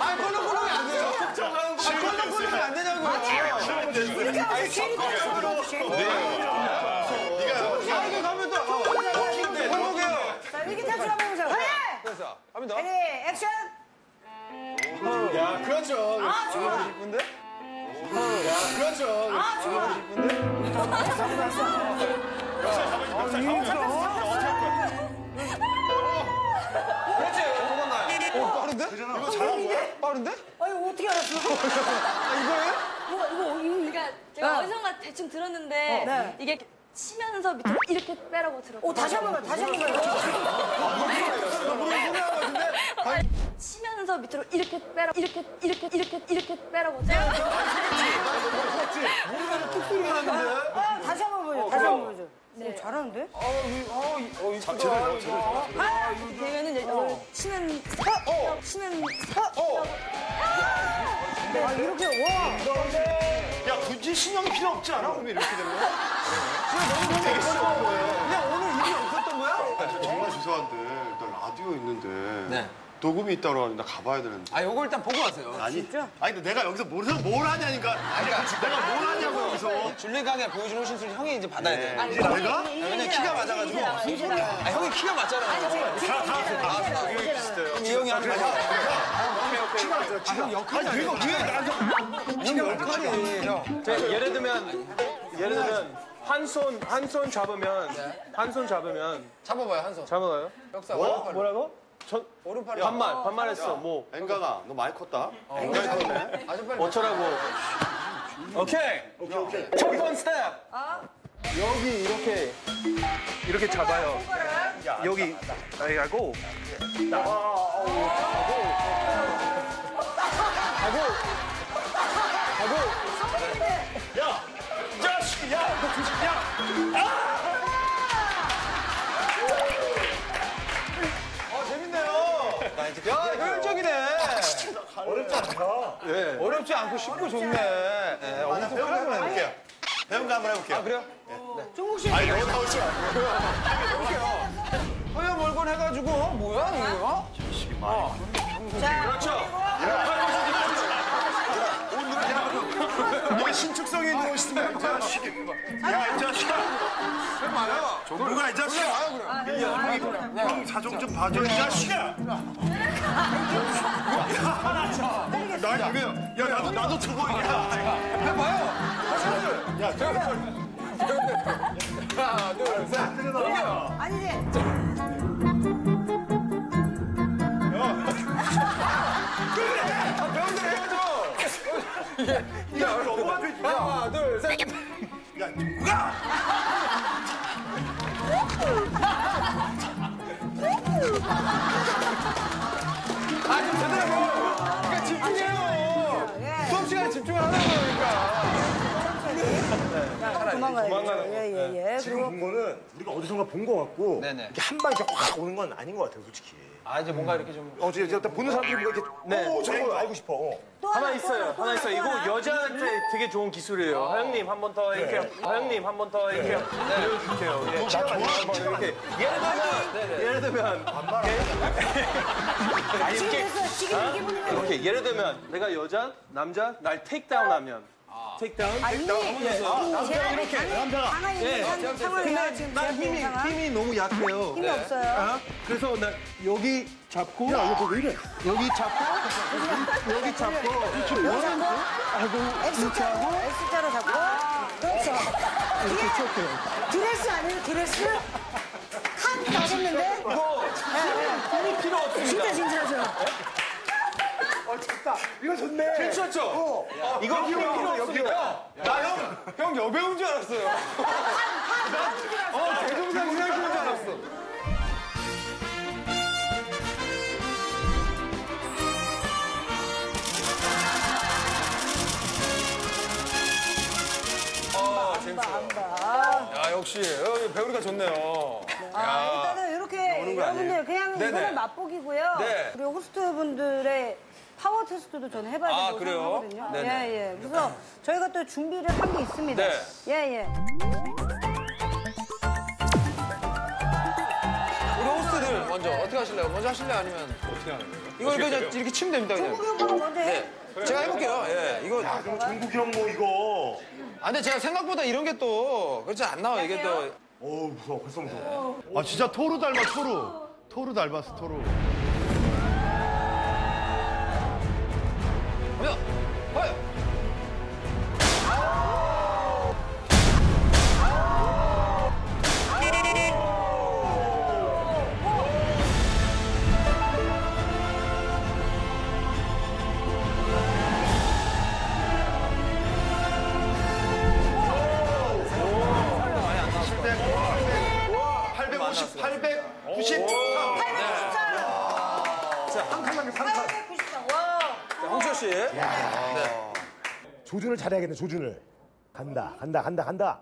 아, 꼴렁꼴렁이 안 돼요. 아, 꼴렁꼴렁이 안 되냐고요. 이렇게 하면 괜히 또 괜히. 아, 이거 가면 또, 어, 행복해요. 자, 이렇게 탈출 한번 해보세요. ready, 그래서, 합니다. ready, action! 야 그렇죠. 아, 좋아. 이쁜데? 야 그렇죠. 아, 좋아. 그렇지, 도망가요. 오, 빠른데? 이거 잘한 거야? 빠른데? 아니, 어떻게 알았어? 아, 이거예요? 이거, 이거, 이거. 그러니까 제가 어. 어디선가 대충 들었는데 네. 이게 치면서 밑으로 이렇게 빼라고 들었고 오, 다시 한 번만, 다시 한 번만. 치면서 밑으로 이렇게 빼라 이렇게 이렇게 이렇게 이렇게 빼라고 네. 아, 다시 한번 보여줘. 다시 한번 보여줘. 네. 잘하는데? 아, 이렇게 되면은 이제 이걸 치는 어, 치는 어, 아, 이렇게, 와. 야 굳이 신경이 필요 없지 않아? 그러면 이렇게 되면 지금 너무 되게 싫어 그냥 오늘 일이 없었던 거야? 저 정말 죄송한데 나 라디오 있는데 네. 녹음이 있다고 그러는나 가봐야 되는데 아, 요거 일단 보고 가세요. 아니 아니 근데 내가 여기서 뭘, 뭘 하냐니까 아니 내가 뭘 하냐고 여기서 줄리강에 보여준 호신술을 형이 이제 받아야 돼. 네. 이제 내가? 왜냐면 키가 맞아가지고. 이제 나와. 아, 형이 키가 맞잖아요. 그럼 이 형이 하는 거야. 아, 형 역할이 아니야. 이거 왜 나한테. 형 역할이. 형. 자, 예를 들면 예를 들면 한손한 손 잡으면 한 손 잡으면 잡아봐요, 한 손. 잡아요. 역사 뭐? 뭐라고? 전 오른팔이. 반말 반말했어. 뭐 앵가가 너 많이 컸다 앵가이 컸네 아주 빨리. 어쩌라고? 오케이. 첫 번째 스텝. 여기 이렇게 이렇게 잡아요. 여기 아이 하고 야 어렵지 않다 예. 어렵지 않고 쉽고 좋네. 네, 아, 나 어디서 배운 거 한번. 해볼게요 배운 거 한번 해볼게요 아, 그래요? 종국 씨. 아니 너무 나오지 마 허여 몰곤 해가지고, 어, 뭐야, 이거? 이게 신축성이 있는 옷이야 이 자식이 야이 자식아 해봐요. 누가 이 자식아 형 사정 좀 봐줘 이 자식아! 나 이거 야 나도 나도 저거 야. 해봐요. 야, 저거 하나, 둘, 셋. 여기요. 아니지. 아, 배운 대로 해야죠. 이게, 이게 너무하지 하나, 둘, 셋. 야 누가 거니까. 도망가야죠. 예, 예, 예. 지금 본 거는 우리가 어디선가 본 거 같고 네네. 이렇게 한 방에 이렇게 확 오는 건 아닌 것 같아요, 솔직히. 아, 이제 뭔가 이렇게 좀. 어, 이제 일단 보는 사람들이 뭔가 이렇게 네. 오, 저거 알고 싶어. 어. 하나 있어요. 하나 있어요. 이거 여자한테 되게 좋은 기술이에요. 하영님 한 번 더 이렇게. 하영님 한 번 더 이렇게. 이렇게요. 예. 나 좋아, 이렇게. 예를 들면 예를 들면 지금 이렇게. 지금 이게 거. 오케이. 예를 들면 내가 여자 남자 날 테이크다운 하면 테이크다운 아, 이미 제가 이렇게 하나 있는 상- 상황이야. 지금 나 힘이. 힘이 너무 약해요. 힘이 없어요. 아, 그래서 나 여기 잡고 야, 이거 왜 이래? 여기 잡고 여기 잡고 여기 잡고, 하고 X자로, X자로 잡고. 그렇죠. 이렇게 쳤대요. 드레스 아니에요, 드레스? 칸 나섰는데? 이거 힘이 필요 없습니다. 진짜 진짜죠. 이거 좋네. 괜찮죠? 이거 힘이 필요 여기요. 없습니다. 나 형, 형 여배우인 줄 알았어요. 어, 대종상 생각인 줄 알았어. 어, 재밌어요. 야, 역시 어, 배우니까 좋네요. 아, 일단은 이렇게? 여러분들 그냥 네네. 이거는 맛보기고요. 네. 그리고 호스트분들의 파워 테스트도 저는 해봐야 아, 된다고 그래요? 생각하거든요. 네네. 예, 예. 그래서 저희가 또 준비를 한 게 있습니다. 네. 예, 예. 우리 호스트들 먼저 어떻게 하실래요? 먼저 하실래요? 아니면 어떻게 하는 거예요? 이거 이렇게, 이렇게 치면 됩니다. 그냥. 종국이 오빠가 먼저 해. 네. 제가 해볼게요. 예, 이거. 야, 그럼 종국이 형 뭐 이거. 아, 근데 제가 생각보다 이런 게 또 그렇지 안 나와 이게 또. 어우, 무서워. 벌써 무서워. 아 진짜 토르 닮아 토르 토르 닮았어 토르 간다, 간다, 간다.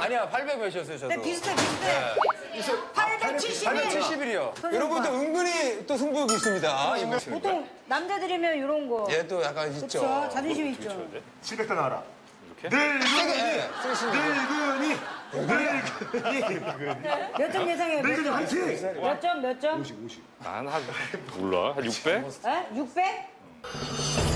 아니야, 800 몇이었어요, 저도. 네, 비슷해, 비슷해. 871. 871이요. 여러분도 은근히 또 승부욕이 있습니다. 보통 남자들이면 이런 거. 얘도 약간 있죠. 그렇죠. 자존심 있죠. 700단 나와라. 늙은이, 예, 늙은이, 늙은이. 몇 점 예상해요? 몇 늙은이 점? 화이팅! 몇 점? 몇 점? 50, 50. 난한 몰라 한 600? 에? 600?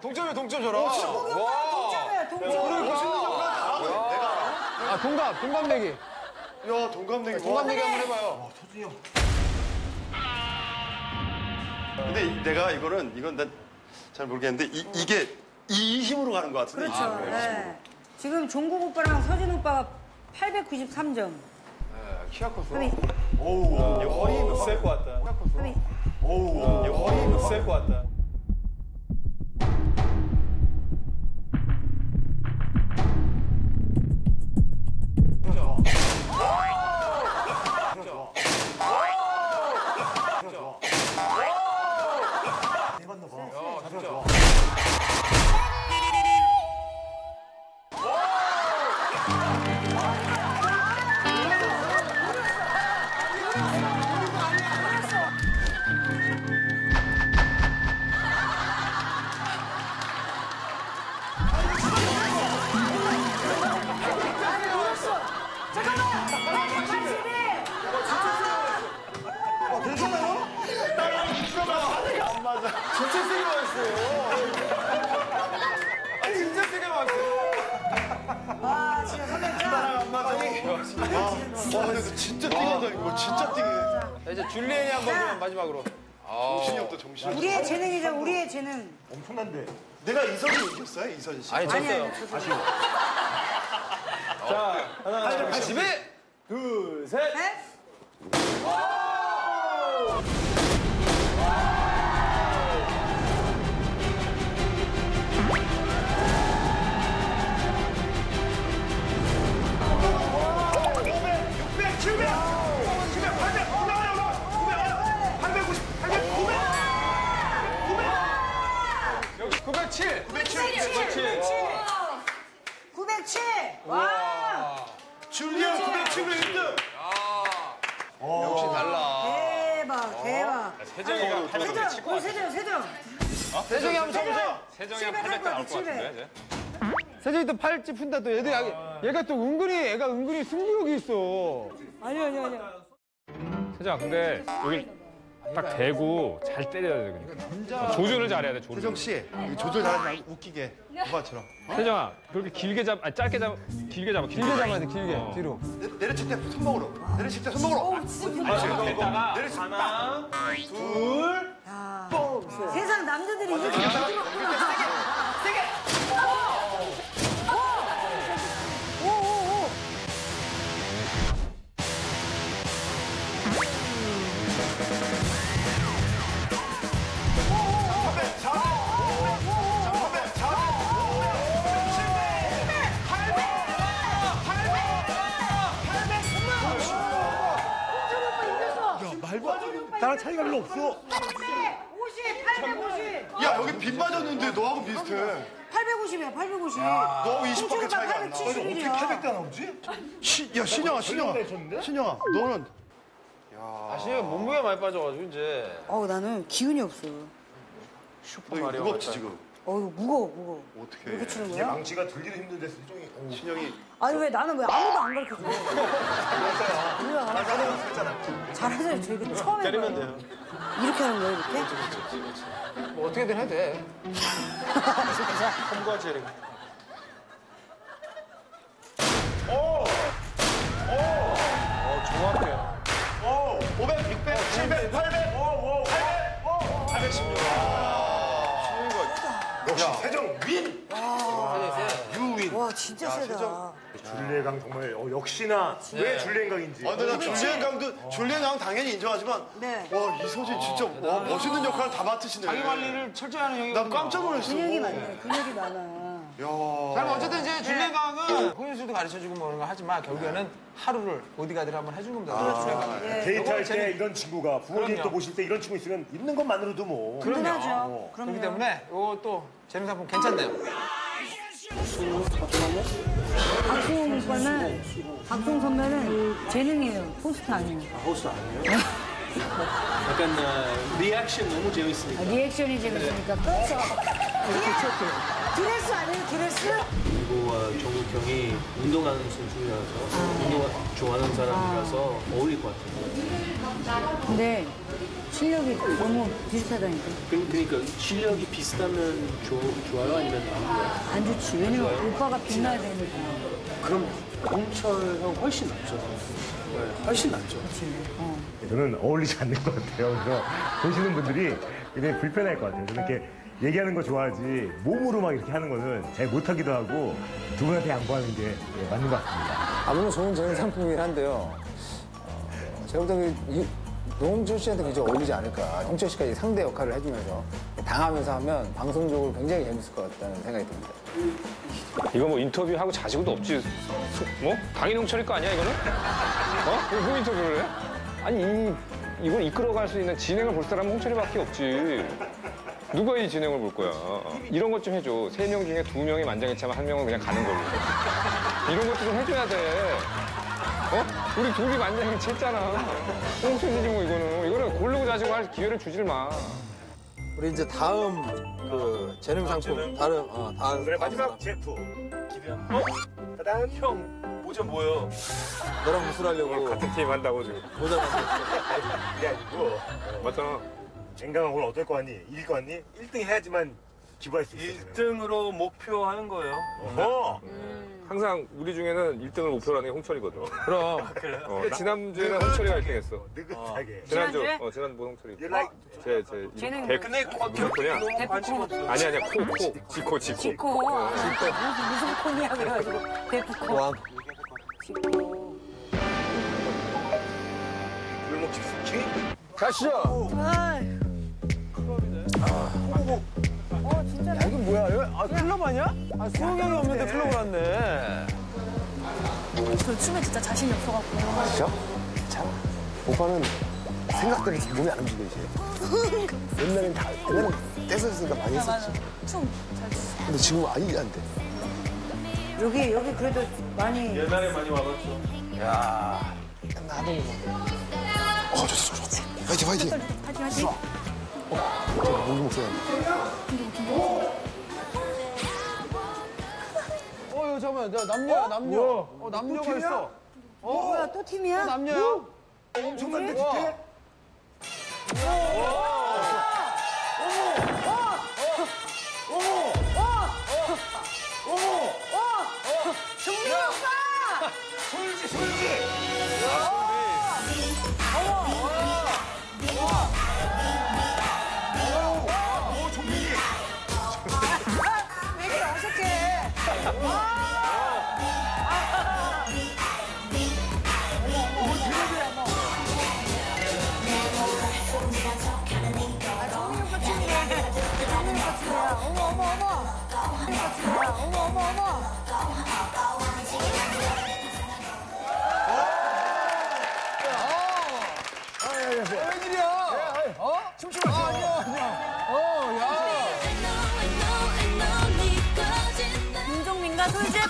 동점이야, 동점 저라. 와. 동점이야, 동점. 아 동갑 동갑 내기. 야, 동갑내기. 동갑내기 한번 해봐요. 근데 내가 이거는 이건 난 잘 모르겠는데 이, 이게 이 힘으로 가는 것 같은데. 그렇죠. 네. 지금 종국 오빠랑 서진 오빠가 893점. 키가 컸어. 그럼 오우. 이 허리 셀것 같다. 그럼 오우. 이 허리 셀것 같다. 아니. 아니. 자, 와. 줄리안 907의 1등. 역시 달라. 대박, 대박. 세정이가 800 세정, 칠것 오, 같아 세정, 세정. 세정이 한번 쳐보세요. 세정이 700 800할 나올 것것 같아, 같은데 세정이 또 팔찌 푼다 또 얘도 얘가 또 은근히 애가 은근히 승부욕이 있어. 아니, 아니, 아니. 세정아 근데 여기 딱 대고 잘 때려야 돼 그러니까 조준을 잘해야 돼 조준 세정 씨, 이 조절 잘하지 말고 웃기게. 오빠처럼. 세정아 그렇게 길게 잡 아니 짧게 잡 길게 잡아 길게, 길게 잡아야 돼, 길게. 어. 뒤로. 내- 내려칠 때 손목으로. 내려칠 때 손목으로. 됐다가 내려칠 때. 하나, 둘. 야. 세상 남자들이 이렇게 오, 오, 나랑 차이가 별로 없어. 50, 850. 야 여기 빈 맞았는데 너하고 비슷해. 850이야, 850. 너하고 20밖에 홍철 차이가 안 나. 871이야. 나오지? 시, 야 신영아 신영아 신영아 너는 아, 신영 몸무게 많이 빠져가지고 이제. 어우, 나는 기운이 없어. 너 이거 무겁지 지금. 어, 이거 무거워, 무거워. 어떻게? 이렇게 치는 거야? 망치가 들기도 힘든데 수정이 어. 신영이 아니, 왜 나는 왜 아무도 안 가르쳐 줘? 뭐야. 잘하세요. 저 이거 처음 해봐요. 때리면 돼요. 이렇게 하는 거예요, 이렇게? 뭐 어떻게든 해도 돼. 컴과 재능. 어, 역시 세정 윈! 유윈. 와, 진짜 세다. 줄리엣강 정말 어, 역시나 왜 줄리엣강인지. 아, 근데 나 줄리엔 강도 줄리엔 강은 당연히 인정하지만 네. 와 이소진 진짜 와, 멋있는 역할 다 맡으시네. 자기 관리를 철저히 하는 형이 나 깜짝 놀랐어. 근육이 많네, 근육이 많아. 야. 그럼 어쨌든 이제 줄리강은 호인수도 가르쳐주고 뭐 그런 거 하지만 결국에는 하루를 보디가드를 한번 해준 겁니다. 그렇죠. 데이트할 때 이런 친구가 부모님 그럼요. 또 보실 때 이런 친구 있으면 있는 것만으로도 뭐. 그렇기 그럼요. 때문에 이거 또 재능 상품 괜찮네요. 박수홍 오빠는, 박수홍 선배는 재능이에요. 호스트 아니에요. 호스트 아니에요? 약간 어, 리액션 너무 재밌으니까. 아, 리액션이 재밌으니까 그렇죠. 이렇게 쳤대요. 드레스 아니에요, 드레스? 그리고 종국 형이 운동하는 선수라서 운동 좋아하는 사람이라서 어울릴 것 같아요. 근데 실력이 너무 비슷하다니까. 그- 그러니까 실력이 비슷하면 좋, 좋아요 아니면 안 좋아요? 안 좋지. 왜냐면 오빠가 빛나야 되니까. 그럼 홍철 형 훨씬 낫죠. 네, 훨씬 낫죠. 저는 어울리지 않는 것 같아요. 그래서 보시는 분들이 굉장히 불편할 것 같아요. 저는 이렇게 얘기하는 거 좋아하지 몸으로 막 이렇게 하는 거는 잘 못하기도 하고 두 분한테 양보하는 게 예, 맞는 것 같습니다. 아, 물론 좋은 재능 상품이긴 한데요. 어, 제가 볼 때는 이- 노홍철 씨한테 굉장히 어울리지 않을까. 홍철 씨가 이 상대 역할을 해주면서 당하면서 하면 방송적으로 굉장히 재밌을 것 같다는 생각이 듭니다. 이거 뭐 인터뷰하고 자지고도 없지. 소- 뭐? 강인홍철일 거 아니야, 이거는? 어? 왜, 왜 인터뷰를 해? 아니, 이, 이걸 이끌어갈 수 있는 진행을 볼 사람은 홍철이밖에 없지. 누가 이 진행을 볼 거야? 이런 것 좀 해줘. 세 명 중에 두 명이 만장일치하면 한 명은 그냥 가는 걸로. 이런 것도 좀 해줘야 돼. 어? 우리 둘이 만장일치 했잖아. 홍철이지 뭐 이거는. 이거는 고르고 자시고 할 기회를 주질 마. 우리 이제 다음 그 재능 상품, 다른, 어, 다음. 오늘의 마지막 제품. 어? 짜잔. 형 모자 뭐예요? 너랑 무술하려고 같은 팀 한다고 지금. 모자 만들었어. 이게 아니고 맞잖아. 쟁강아 오늘 어떨 거 같니? 이길 거 같니? 1등 해야지만 기부할 수 있어. 1등으로 목표하는 거예요. 어. 항상 우리 중에는 1등을 목표로 하는 게 홍철이거든. 그럼. 어, 지난주에는 홍철이가 1등 했어. 느긋하게. 지난주, 지난주에? 어, 지난주 홍철이. You like 제, 제. 쟤는 백, 근데 관심 없어요. 아니, 아니야, 코, 코. 지코, 지코. 지코. 아, 무슨, 무슨 콘이야, 그래가지고. 대포콘. 와, 지코. 골목 집수키? 가시죠. 아이. 어, 야, 이건 뭐야? 이거 아, 클럽 아니야? 아, 수영이 형이 없는데 클럽을 왔네. 저 춤에 진짜 자신이 없어갖고. 진짜? 참. 오빠는 생각대로 몸이 안 움직여 이제. 옛날엔 다 옛날엔 떼서으니까 많이 했었지. 춤잘 추. 근데 지금 아예 안 돼. 여기, 여기 그래도 많이. 옛날에 많이 와봤죠. 나도. 어 좋았어 좋았어. 화이팅 화이팅. 파이팅 파이팅. 목이 목소리. 어, 이거 잠깐만. 야, 남녀야, 남녀. 어, 남녀가 있어. 어, 뭐야, 또 팀이야? 남녀야? 엄청난데 뒤태?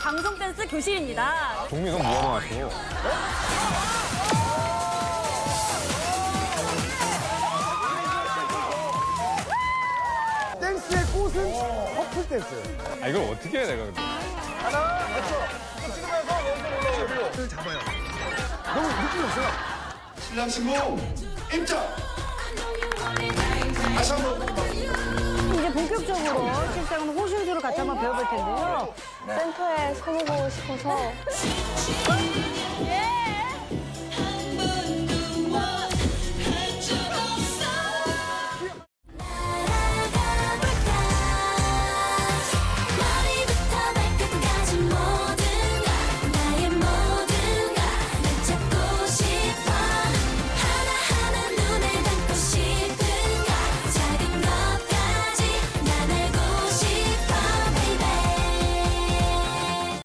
방송 댄스 교실입니다. 넌 뭐하러 왔어? 댄스의 꽃은 커플 댄스. 아 이걸 어떻게 해 내가 근데. 하나. 또 찍으면서 왼손 올라오고. 를 잡아요. 너무 느낌이 없어요. 신랑 신부 입장. 다시 한번. 이제 본격적으로 실상은 호신술을 같이 한번 배워볼 텐데요. 센터에 서보고 싶어서